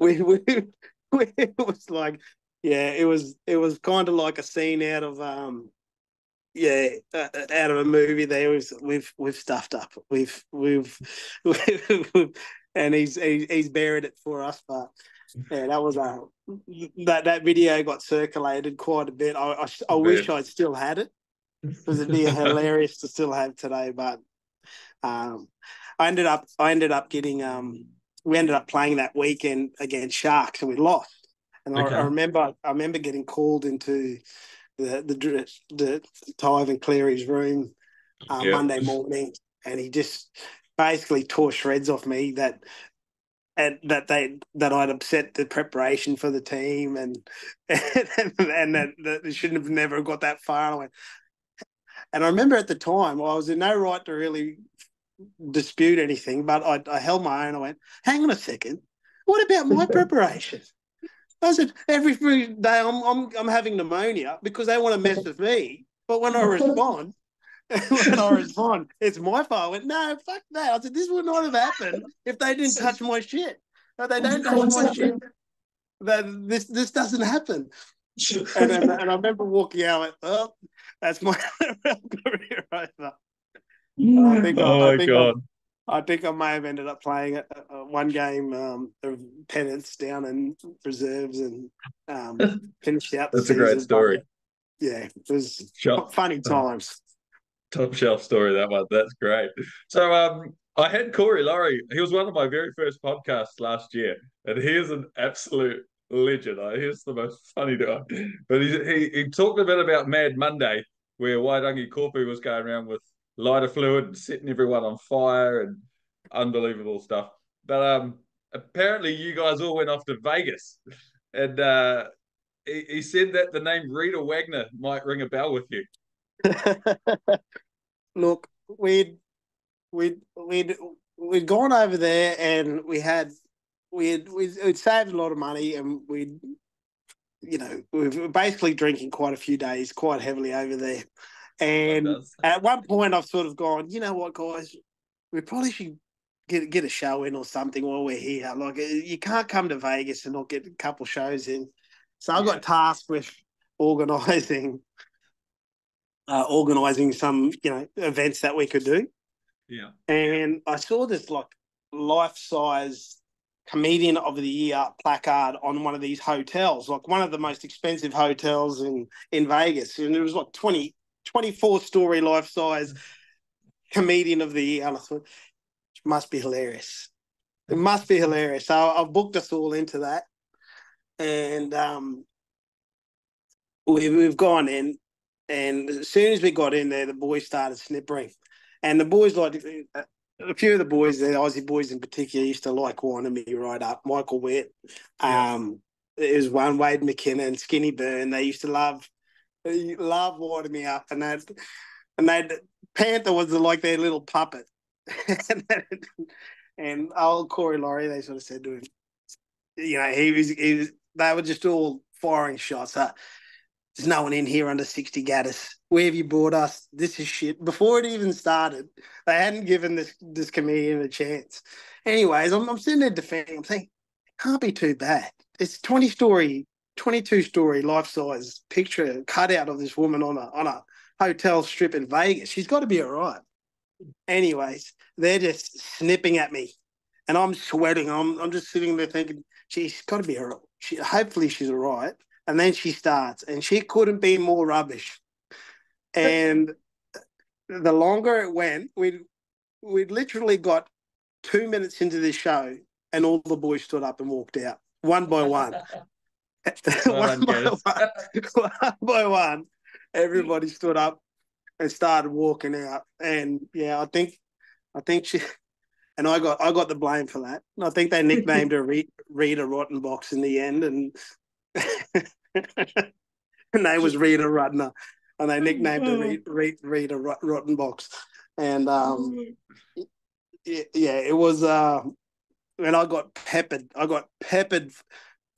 we, we, we, it was like yeah, it was it was kind of like a scene out of um yeah uh, out of a movie there we've we've we've stuffed up we've we've, we've and he's he, he's buried it for us but yeah that was a that that video got circulated quite a bit. I i, I wish i still had it because it'd be hilarious to still have today but um i ended up i ended up getting um we ended up playing that weekend against sharks and we lost. And okay. I, I, remember, I remember getting called into the the the Tive and Cleary's room uh, Monday morning, and he just basically tore shreds off me that and that they that I'd upset the preparation for the team and and, and that, that they shouldn't have never got that far. And I, went, and I remember at the time I was in no right to really dispute anything, but I, I held my own. I went, hang on a second, what about my preparation? I said, every day I'm, I'm, I'm having pneumonia because they want to mess with me. But when I respond, when I respond, it's my fault. I went, no, fuck that. I said, this would not have happened if they didn't touch my shit. If they don't touch my shit, that this this doesn't happen. and, and, and, I remember walking out like, oh, that's my career over. I think oh I, I my god! I think I may have ended up playing a, a one game um, of penance down in reserves and um, finished out. That's a great story. yeah, it was Shot. funny times. Top shelf story that one. That's great. So um I had Corey Laurie. He was one of my very first podcasts last year, and he is an absolute legend. He's the most funny guy. But he, he, he talked a bit about Mad Monday, where Wairangi Koopu was going around with lighter fluid and setting everyone on fire and unbelievable stuff. But um, apparently, you guys all went off to Vegas, and uh, he, he said that the name Rita Wagner might ring a bell with you. Look, we'd we'd we'd we'd gone over there and we had we'd we'd, saved a lot of money and we'd you know we were basically drinking quite a few days quite heavily over there. And at one point i've sort of gone you know what guys? We probably should get get a show in or something while we're here. Like uh, you can't come to vegas and not get a couple shows in. So i yeah. got tasked with organizing uh, organizing some you know events that we could do yeah. And I saw this like life size comedian of the year placard on one of these hotels, like one of the most expensive hotels in in Vegas, and it was like 20, 24 story life size comedian of the year. And I thought, it must be hilarious. It must be hilarious. So I've booked us all into that, and um, we, we've gone in, and as soon as we got in there, the boys started snippering. And the boys like a few of the boys, the Aussie boys in particular, used to like winding me right up. Michael Witt, yeah. um, is one Wade McKinnon, Skinny Burn. They used to love love winding me up, and that and that Panther was like their little puppet. and, and old Corey Laurie, they sort of said to him, you know, he was, he was they were just all firing shots. Uh, there's no one in here under 60 Gatis. Where have you brought us? This is shit. Before it even started, they hadn't given this this comedian a chance. Anyways, I'm, I'm sitting there defending. I'm saying, it can't be too bad. It's 20 story, 22 story life size picture cutout of this woman on a on a hotel strip in Vegas. She's got to be all right. Anyways, they're just snipping at me, and I'm sweating. I'm I'm just sitting there thinking, she's got to be all right. She, hopefully she's all right and then she starts, and she couldn't be more rubbish. And the longer it went, we we literally got two minutes into the show, and all the boys stood up and walked out one by one. one, by one, one by one, everybody stood up and started walking out. And yeah, I think, I think she, and I got I got the blame for that. And I think they nicknamed her Rita Rotten Box in the end, and her name was Rita Rudner, and they nicknamed her Rita, Rita, Rita Rottenbox. And um, yeah, it was. Uh, and I got peppered. I got peppered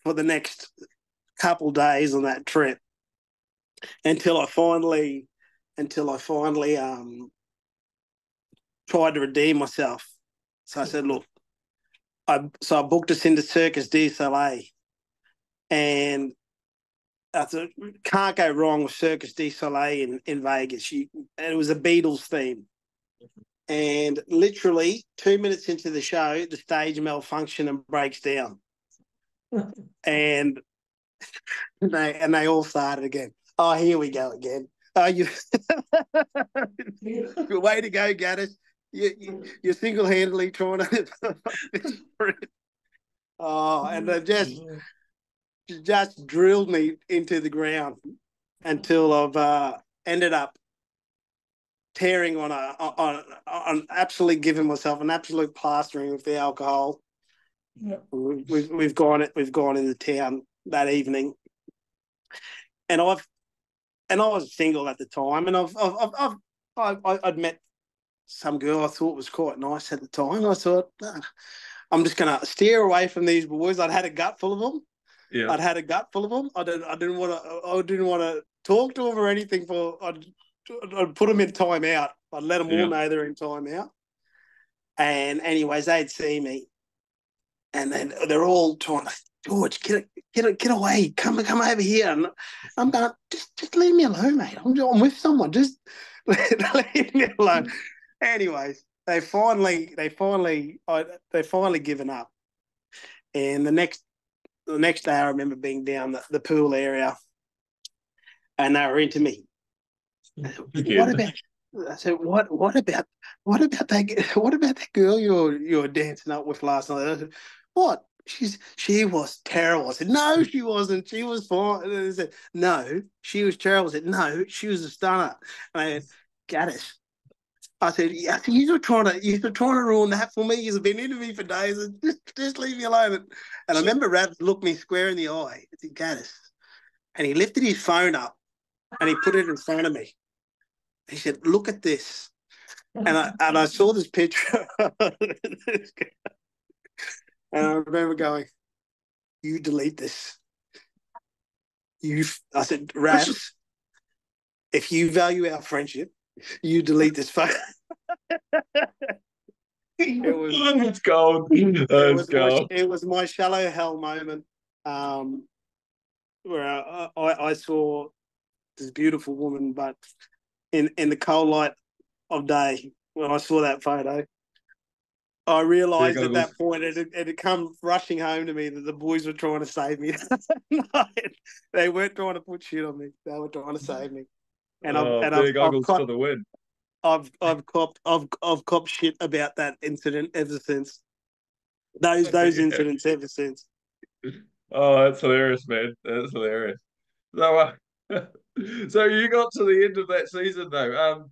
for the next couple days on that trip until I finally, until I finally um tried to redeem myself. So I said, look, I so I booked us into Circus du Soleil and I thought can't go wrong with Circus du Soleil in, in Vegas. You, and it was a Beatles theme. And literally two minutes into the show, the stage malfunctions and breaks down. and they and they all started again. Oh, here we go again. Oh, you way to go, Gatis. You, you, you're single handedly trying to. oh, and they just just drilled me into the ground until I've uh, ended up tearing on a on on absolutely giving myself an absolute plastering with the alcohol. Yeah. We've we've gone it we've gone into town that evening, and I've and I was single at the time, and I've I've I've, I've I'd met some girl I thought was quite nice at the time. I thought I'm just gonna steer away from these boys. I'd had a gut full of them, yeah. I'd had a gut full of them. I didn't. I didn't want to. I didn't want to talk to them or anything. For I'd, I'd put them in timeout. I'd let them yeah. all know they're in timeout. And anyways, they'd see me, and then they're all trying. George, get get get away! Come come over here. And I'm going. Just just leave me alone, mate. I'm, I'm with someone. Just leave me alone. Anyways, they finally they finally I, they finally given up. And the next the next day, I remember being down the, the pool area, and they were into me. What about I said, "What? What about? What about that? What about that girl you're you're dancing up with last night?" I said, "What? She's she was terrible." I said, "No, she wasn't. She was fine." And I said, "No, she was terrible." I said, "No, she was a stunner." And I said, "Gatis." I said, "Yeah, you're trying to you're trying to ruin that for me. You've been into me for days. Just, just leave me alone." And, I remember Rab looked me square in the eye. I said, "Gatis," and he lifted his phone up and he put it in front of me. He said, "Look at this," and I and I saw this picture, and I remember going, "You delete this." You, I said, "Raps, if you value our friendship, you delete this photo." it was it's gold. It's it was gold. My, it was my shallow hell moment, um, where I, I, I saw this beautiful woman, but in in the cold light of day when I saw that photo. I realised at that point it had, it had come rushing home to me that the boys were trying to save me. they weren't trying to put shit on me; they were trying to save me. And oh, I've and big I've, I've for the win. I've I've copped I've I've copped shit about that incident ever since. Those those yeah. incidents ever since. Oh, that's hilarious, man. That's hilarious. So, uh, so you got to the end of that season though. Um,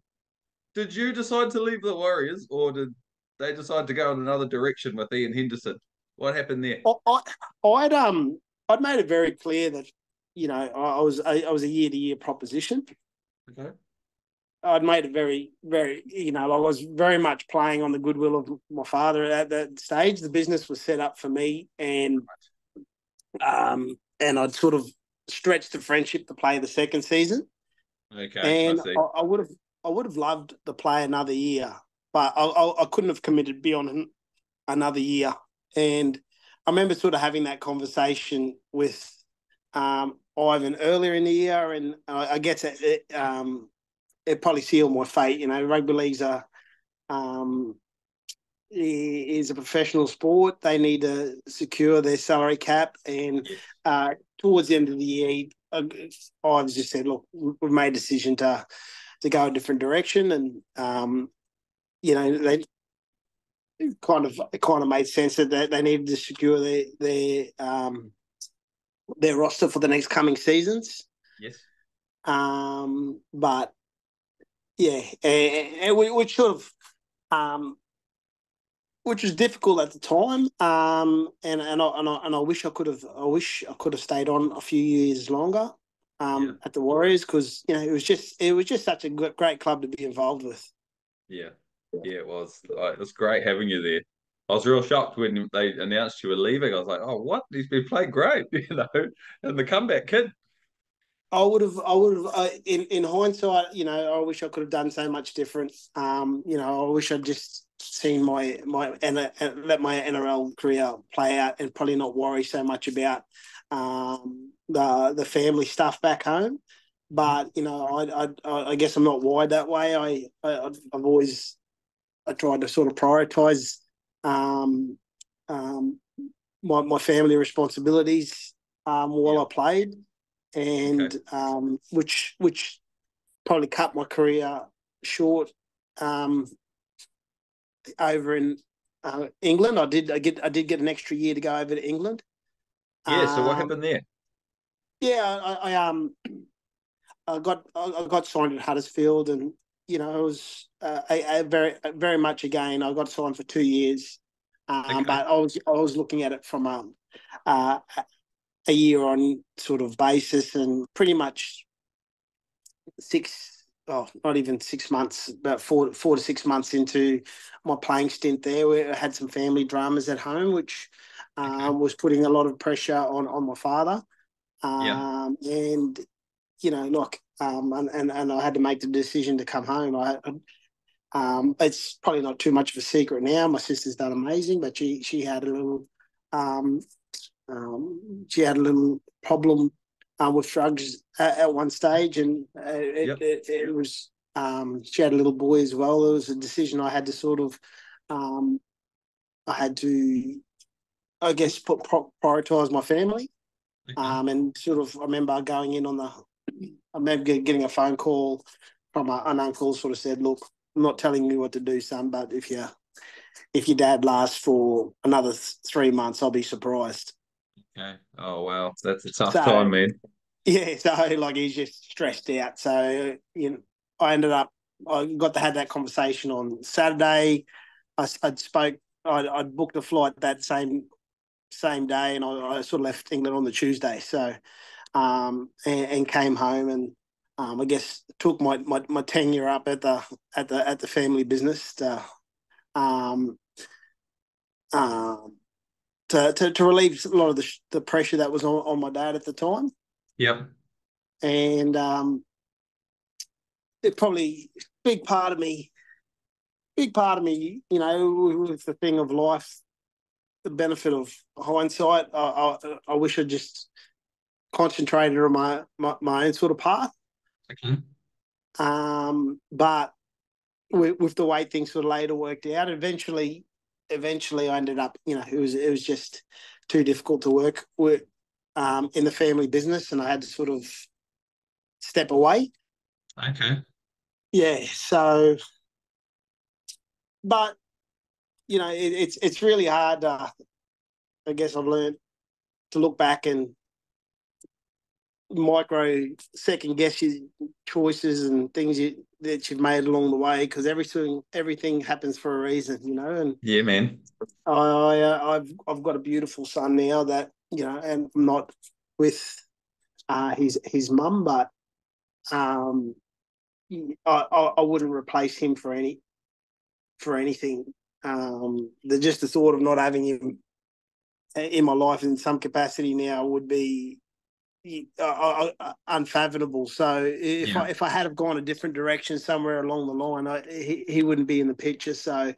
did you decide to leave the Warriors, or did they decide to go in another direction with Ian Henderson? What happened there? I, I, would um, I'd made it very clear that you know I, I was I, I was a year to year proposition. Okay. I'd made it very, very, you know, I was very much playing on the goodwill of my father at that stage. The business was set up for me, and um, and I'd sort of stretched the friendship to play the second season. Okay, and I, I would have I would have loved to play another year, but I, I, I couldn't have committed beyond another year. And I remember sort of having that conversation with um, Ivan earlier in the year, and I, I guess it, it, um, it probably sealed my fate. You know, rugby league's a um, is a professional sport. They need to secure their salary cap, and uh, towards the end of the year, I, I just said, "Look, we've made a decision to to go a different direction, and um, you know they kind of it kind of made sense that they, they needed to secure their their um, their roster for the next coming seasons. Yes. Um, but yeah, and, and we, sort of um, which was difficult at the time. Um, and and I, and I, and I wish I could have I wish I could have stayed on a few years longer um, yeah. at the Warriors because you know it was just it was just such a great club to be involved with. Yeah, yeah, it was. It was great having you there. I was real shocked when they announced you were leaving. I was like, "Oh, what? He's been playing great, you know." And the comeback kid. I would have, I would have, uh, in in hindsight, you know, I wish I could have done so much different. Um, you know, I wish I'd just seen my my and let my NRL career play out and probably not worry so much about um, the the family stuff back home. But you know, I, I I guess I'm not wired that way. I, I I've always I tried to sort of prioritize um, um, my my family responsibilities um, while. I played, and okay. um, which which probably cut my career short um, over in uh, England. I did I get I did get an extra year to go over to England. Yeah. So what um, happened there? Yeah, I, I um I got I got signed at Huddersfield, and you know it was uh, very very much again. I got signed for two years, um, okay. but I was I was looking at it from a uh, a year on sort of basis, and pretty much six oh, not even six months, about four four to six months into my playing stint there, we had some family dramas at home, which uh, okay. was putting a lot of pressure on on my father. Um, yeah. and you know, like, um, and, and and I had to make the decision to come home. I, um, it's probably not too much of a secret now. My sister's done amazing, but she she had a little, um, um, she had a little problem um, with drugs at, at, one stage, and uh, it, yep. it, it, was um, she had a little boy as well. It was a decision I had to sort of, um, I had to, I guess, put prioritize my family, um, and sort of I remember going in on the, I remember getting a phone call from an uncle sort of said, "Look, I'm not telling you what to do, son, but if you if your dad lasts for another th- three months, I'll be surprised." Okay. Oh wow, that's a tough so, time, man. Yeah, so like he's just stressed out. So you know, I ended up I got to have that conversation on Saturday. I, I spoke. I, I booked a flight that same same day, and I, I, sort of left England on the Tuesday. So, um, and, and came home, and um, I guess took my, my, my tenure up at the at the at the family business to, um, um, to, to, to relieve a lot of the, the pressure that was on, on my dad at the time. Yep. And um, it probably big part of me, big part of me, you know, with the thing of life, the benefit of hindsight. I, I, I wish I just concentrated on my, my, my own sort of path. Okay. Um, but with, with the way things sort of later worked out, eventually, eventually I ended up, you know, it was it was just too difficult to work with um, in the family business, and I had to sort of step away. Okay. Yeah. So, but you know, it, it's it's really hard. Uh, I guess I've learned to look back and micro second guess your choices and things you, that you've made along the way because everything everything happens for a reason, you know. And yeah, man. I, I uh, I've I've got a beautiful son now that you know, and I'm not with uh, his his mum, but um, I, I, I wouldn't replace him for any for anything. Um, the just the thought of not having him in my life in some capacity now would be uh, uh, uh, unfathomable. So if yeah. I, if I had have gone a different direction somewhere along the line, I, he he wouldn't be in the picture. So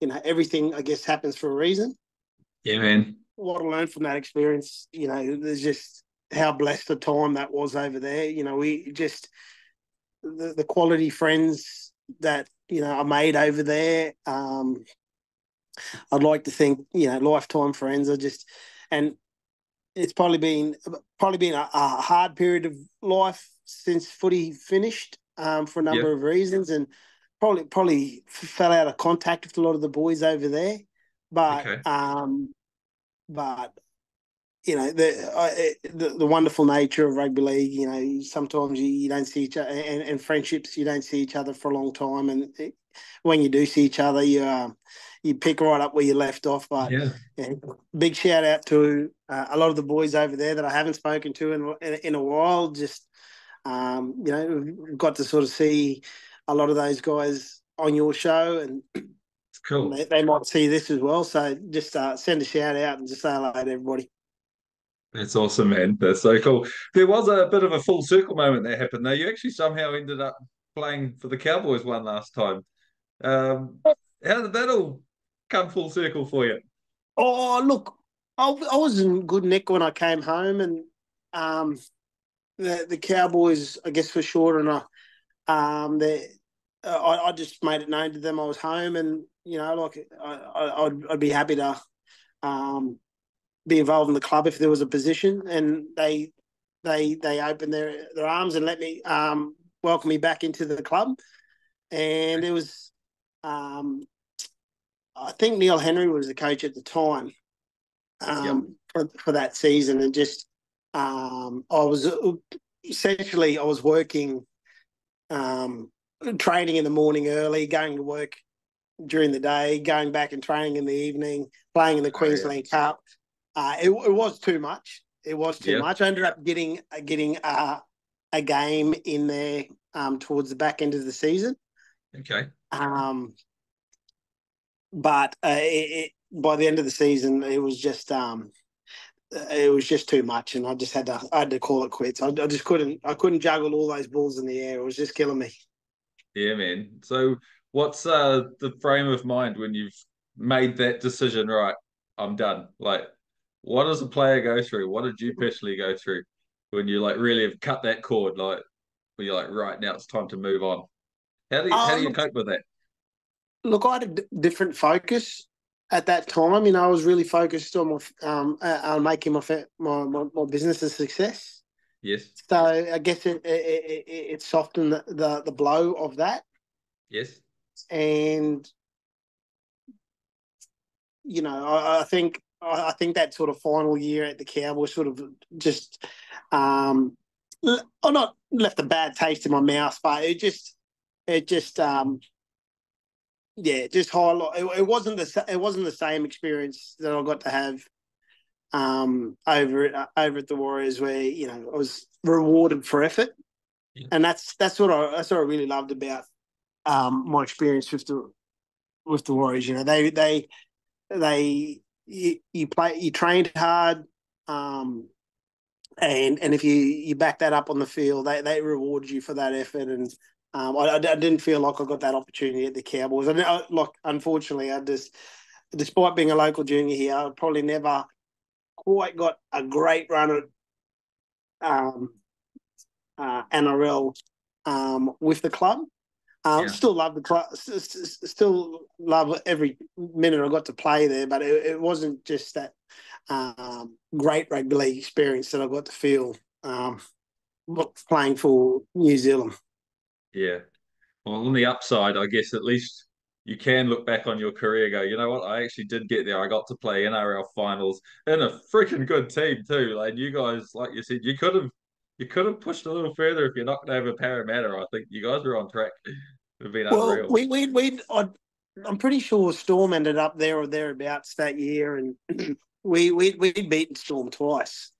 you know everything I guess happens for a reason. Yeah, man. What I learned from that experience, you know, there's just how blessed the time that was over there. You know, we just the, the quality friends that you know I made over there. Um, I'd like to think you know lifetime friends. are just and it's probably been probably been a, a, hard period of life since footy finished um, for a number yep. of reasons, and probably probably fell out of contact with a lot of the boys over there. But okay. um, but you know the, uh, the, the wonderful nature of rugby league. You know, sometimes you, you don't see each other, and, and, friendships you don't see each other for a long time, and it, when you do see each other, you uh, you pick right up where you left off. But yeah, yeah big shout out to uh, a lot of the boys over there that I haven't spoken to in in, in a while. Just um, you know, got to sort of see a lot of those guys on your show, and it's cool. They, they, might see this as well. So just uh, send a shout out and just say hello to everybody. That's awesome, man. That's so cool. There was a bit of a full circle moment that happened there. You actually somehow ended up playing for the Cowboys one last time. Um, how did that all come full circle for you? Oh, look, I, I was in good nick when I came home, and um, the the Cowboys, I guess for sure, and I, um, they, uh, I, I just made it known to them I was home, and you know, like I, I I'd, I'd be happy to, um, be involved in the club if there was a position, and they they they opened their their arms and let me um welcome me back into the club, and it was um I think Neil Henry was the coach at the time um, yep. for, for that season, and just um, I was essentially I was working, um, training in the morning early, going to work during the day, going back and training in the evening, playing in the Queensland oh, yeah. Cup. Uh, it, it, was too much. It was too much. I ended up getting getting uh, a game in there um, towards the back end of the season. Okay. Um, but uh, it, it, by the end of the season, it was just um, it was just too much, and I just had to I had to call it quits. I, I just couldn't I couldn't juggle all those balls in the air. It was just killing me. Yeah, man. So, what's uh, the frame of mind when you've made that decision? Right, I'm done. Like, what does a player go through? What did you personally go through when you like really have cut that cord? Like, where you're like, right now it's time to move on. How do you, um, how do you um, cope with that? Look, I had a d- different focus at that time. You know, I was really focused on my um, uh, on making my, my, my my business a success. Yes. So I guess it it, it, it softened the, the the blow of that, Yes. and you know I, I think I think that sort of final year at the Cowboys sort of just um l- or not left a bad taste in my mouth, but it just it just um yeah, just highlight it, it wasn't the it wasn't the same experience that I got to have um over at over at the Warriors where you know I was rewarded for effort. Yeah. And that's that's what I that's what I really loved about um my experience with the with the Warriors. You know, they they they you, you play you trained hard um and and if you you back that up on the field they they reward you for that effort and um I, I didn't feel like I got that opportunity at the Cowboys and I, like unfortunately I just despite being a local junior here I probably never quite got a great run at um uh NRL um with the club um, Yeah. Still love the club. Still love every minute I got to play there, but it, it wasn't just that um, great rugby league experience that I got to feel um, playing for New Zealand. Yeah. Well, on the upside, I guess at least you can look back on your career and go, you know what? I actually did get there. I got to play NRL finals in a freaking good team too. Like you guys, like you said, you could have you could have pushed a little further if you're knocked over Parramatta. I think you guys were on track. It'd been Well, unreal. we we we I'm pretty sure Storm ended up there or thereabouts that year, and we we we'd beaten Storm twice.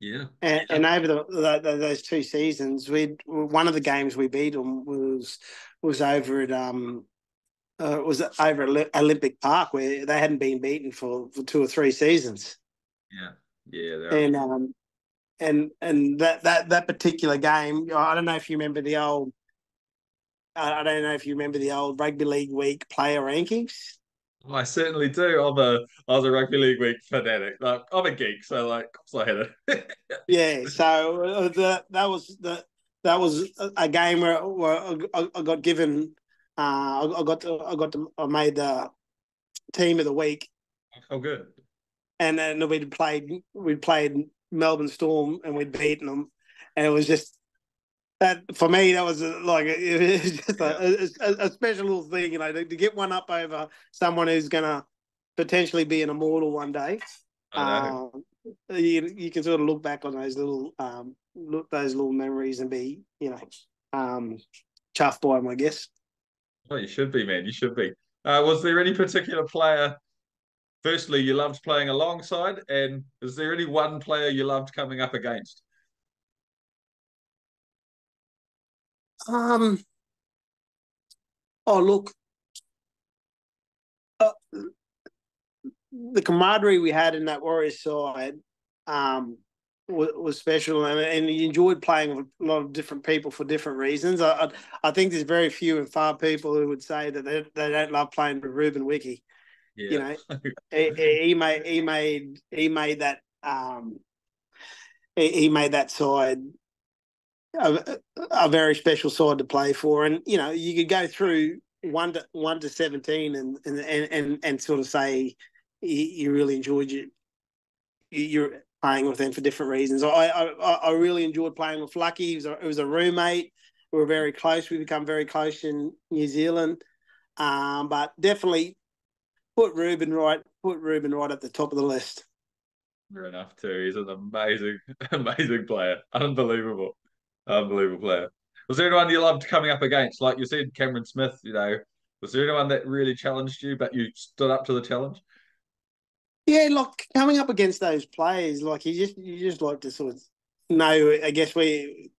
Yeah. And, and over the, the, those two seasons, we one of the games we beat them was was over at um uh, was over at Olympic Park where they hadn't been beaten for, for two or three seasons, Yeah. Yeah. and um and and that that that particular game, I don't know if you remember the old. I don't know if you remember the old rugby league week player rankings. I certainly do. I'm a I was a rugby league week fanatic. Like I'm a geek, so like of course I had it. Yeah, so uh, the, that was the that was a, game where, where I, I got given. Uh, I, I got to, I got to, I made the team of the week, oh good. and then we'd played we'd played Melbourne Storm and we'd beaten them, and it was just that for me that was uh, like it was just a, a, a special little thing, you know, to, to get one up over someone who's gonna potentially be an immortal one day. Um, you you can sort of look back on those little um look those little memories and be you know um chuffed by them, I guess. Oh, you should be, man. You should be. Uh, was there any particular player, firstly, you loved playing alongside? And is there any one player you loved coming up against? Um. Oh look, uh, the camaraderie we had in that Warriors side um, was, was special, and, and you enjoyed playing with a lot of different people for different reasons. I, I, I think there's very few and far people who would say that they, they don't love playing with Ruben Wiki. Yeah. You know, he, he made he made he made that um, he, he made that side a, a very special side to play for, and you know you could go through one to one to seventeen and and and and, sort of say you, you really enjoyed you you're playing with them for different reasons. I I, I really enjoyed playing with Lucky. He was a, it was a roommate. We were very close. We become very close in New Zealand, um, but definitely put Ruben right. Put Ruben right at the top of the list. Fair enough, too. He's an amazing, amazing player. Unbelievable. Unbelievable player. Was there anyone you loved coming up against? Like you said, Cameron Smith, you know, was there anyone that really challenged you, but you stood up to the challenge? Yeah, like coming up against those players, like you just you just like to sort of know. I guess we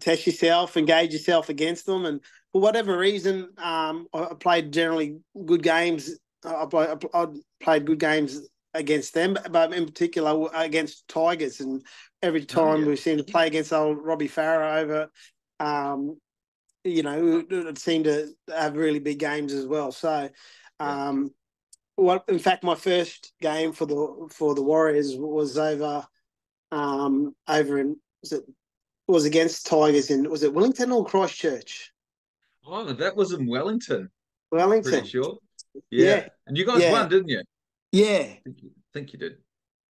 test yourself, engage yourself against them, and for whatever reason, um, I played generally good games. I I played good games against them, but in particular against Tigers. And every time yeah. we seemed to play against old Robbie Farah over, um, you know, it seemed to have really big games as well. So, um, what in fact my first game for the for the Warriors was over um over in was it was against Tigers in was it Wellington or Christchurch? Oh, that was in Wellington. Wellington. Pretty sure. Yeah. Yeah. And you guys Yeah. won, didn't you? Yeah, I think you, think you did.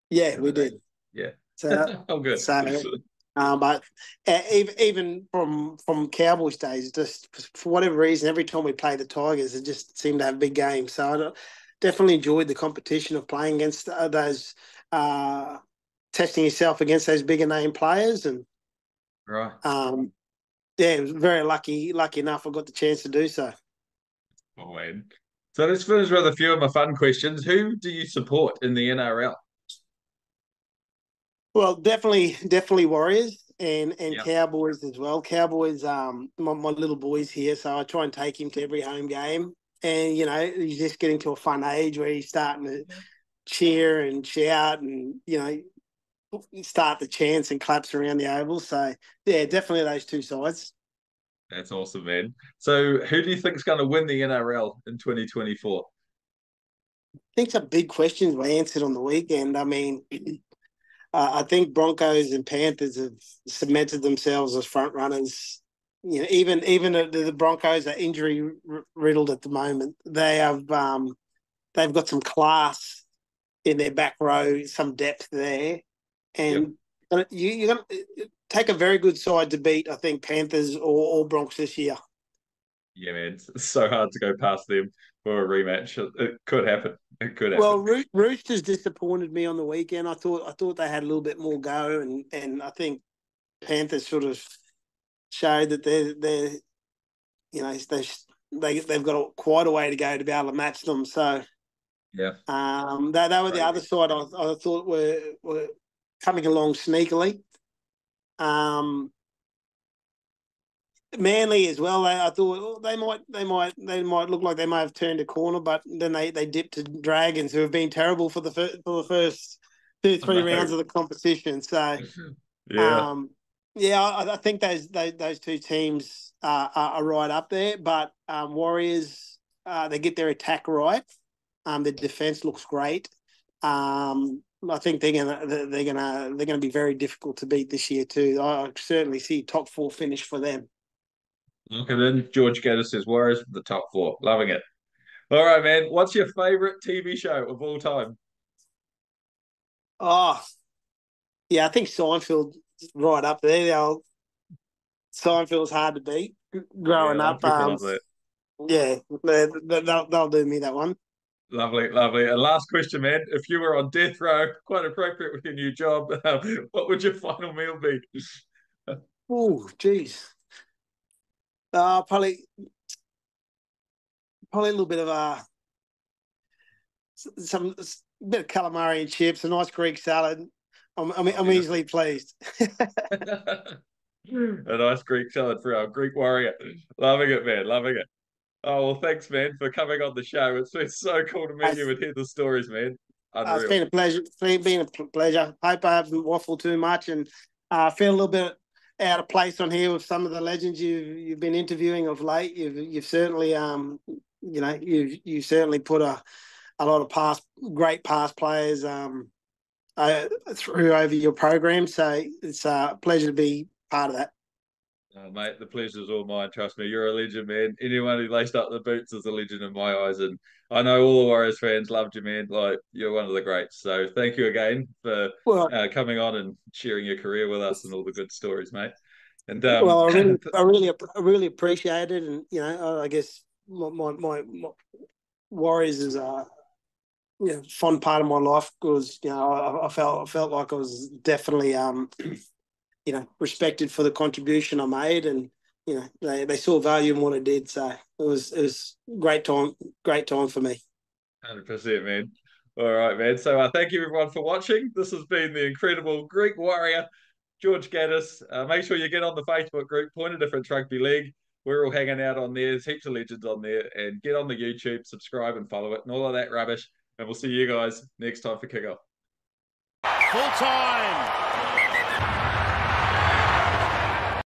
yeah, we did. Yeah. So oh, good. so- Uh, but even from from Cowboys days, just for whatever reason, every time we play the Tigers, it just seemed to have big games. So I definitely enjoyed the competition of playing against uh, those, uh, testing yourself against those bigger name players, and right. Um, yeah, it was very lucky, lucky enough I got the chance to do so. Oh man. So let's finish with a few of my fun questions. Who do you support in the NRL? Well, definitely, definitely Warriors and and yep. Cowboys as well. Cowboys, um, my, my little boy's here, so I try and take him to every home game. And you know, he's just getting to a fun age where he's starting to cheer and shout, and you know, start the chants and claps around the oval. So yeah, definitely those two sides. That's awesome, man. So who do you think is going to win the NRL in 2024? I think some big questions were answered on the weekend. I mean, uh, I think Broncos and Panthers have cemented themselves as front runners. You know, even even the, Broncos are injury riddled at the moment. They have um, they've got some class in their back row, some depth there, and yep. you, you're going to take a very good side to beat. I think Panthers or, or Broncos this year. Yeah, man, it's so hard to go past them for a rematch. It could happen. It could happen. Well, Ro- Roosters disappointed me on the weekend. I thought I thought they had a little bit more go, and and I think Panthers sort of showed that they're they're you know they they they've got a, quite a way to go to be able to match them. So yeah, um, they they were the other side. I, I thought were were coming along sneakily. Um, Manly as well. I, I thought oh, they might, they might, they might look like they may have turned a corner, but then they they dipped to Dragons, who have been terrible for the first, for the first two three rounds of the competition. So, yeah, um, yeah, I, I, think those, those those two teams are, are right up there. But um, Warriors, uh, they get their attack right. Um, the defense looks great. Um, I think they're gonna they're gonna they're gonna be very difficult to beat this year too. I certainly see top four finish for them. Okay, then George Gatis says Warriors the top four. Loving it. All right, man. What's your favorite TV show of all time? Oh, yeah, I think Seinfeld right up there. They'll, Seinfeld's hard to beat. Growing yeah, up, um, yeah, they, they'll, they'll do me that one. Lovely, lovely. And last question, man. If you were on death row, quite appropriate with your new job, um, what would your final meal be? oh, geez. Uh, probably, probably a little bit of a uh, some bit of calamari and chips, a nice Greek salad. I'm, I'm, I'm easily pleased. a nice Greek salad for our Greek warrior. Loving it, man. Loving it. Oh well, thanks, man, for coming on the show. It's been so cool to meet you and hear the stories, man. Uh, it's been a pleasure. It's been a pleasure. Hope I haven't waffled too much, and I uh, feel a little bit out of place on here with some of the legends you've you've been interviewing of late. You've you've certainly um you know you you certainly put a a lot of past great past players um uh, through over your program. So it's a pleasure to be part of that. Oh, mate, the pleasure's all mine. Trust me, you're a legend, man. Anyone who laced up the boots is a legend in my eyes, and I know all the Warriors fans loved you, man. Like you're one of the greats. So thank you again for well, uh, coming on and sharing your career with us and all the good stories, mate. And um, well, I really, I really, I really appreciate it, and you know, I guess my my, my, my Warriors is a you know, fun part of my life because you know I, I felt I felt like I was definitely um you know, respected for the contribution I made, and you know, they, they saw value in what I did. So it was it was great time, great time for me. Hundred percent, man. All right, man. So uh, thank you everyone for watching. This has been the incredible Greek warrior, George Gatis. Uh, make sure you get on the Facebook group, Point of Difference Rugby League. We're all hanging out on there. There's heaps of legends on there. And get on the YouTube, subscribe and follow it and all of that rubbish. And we'll see you guys next time for kickoff. Full time.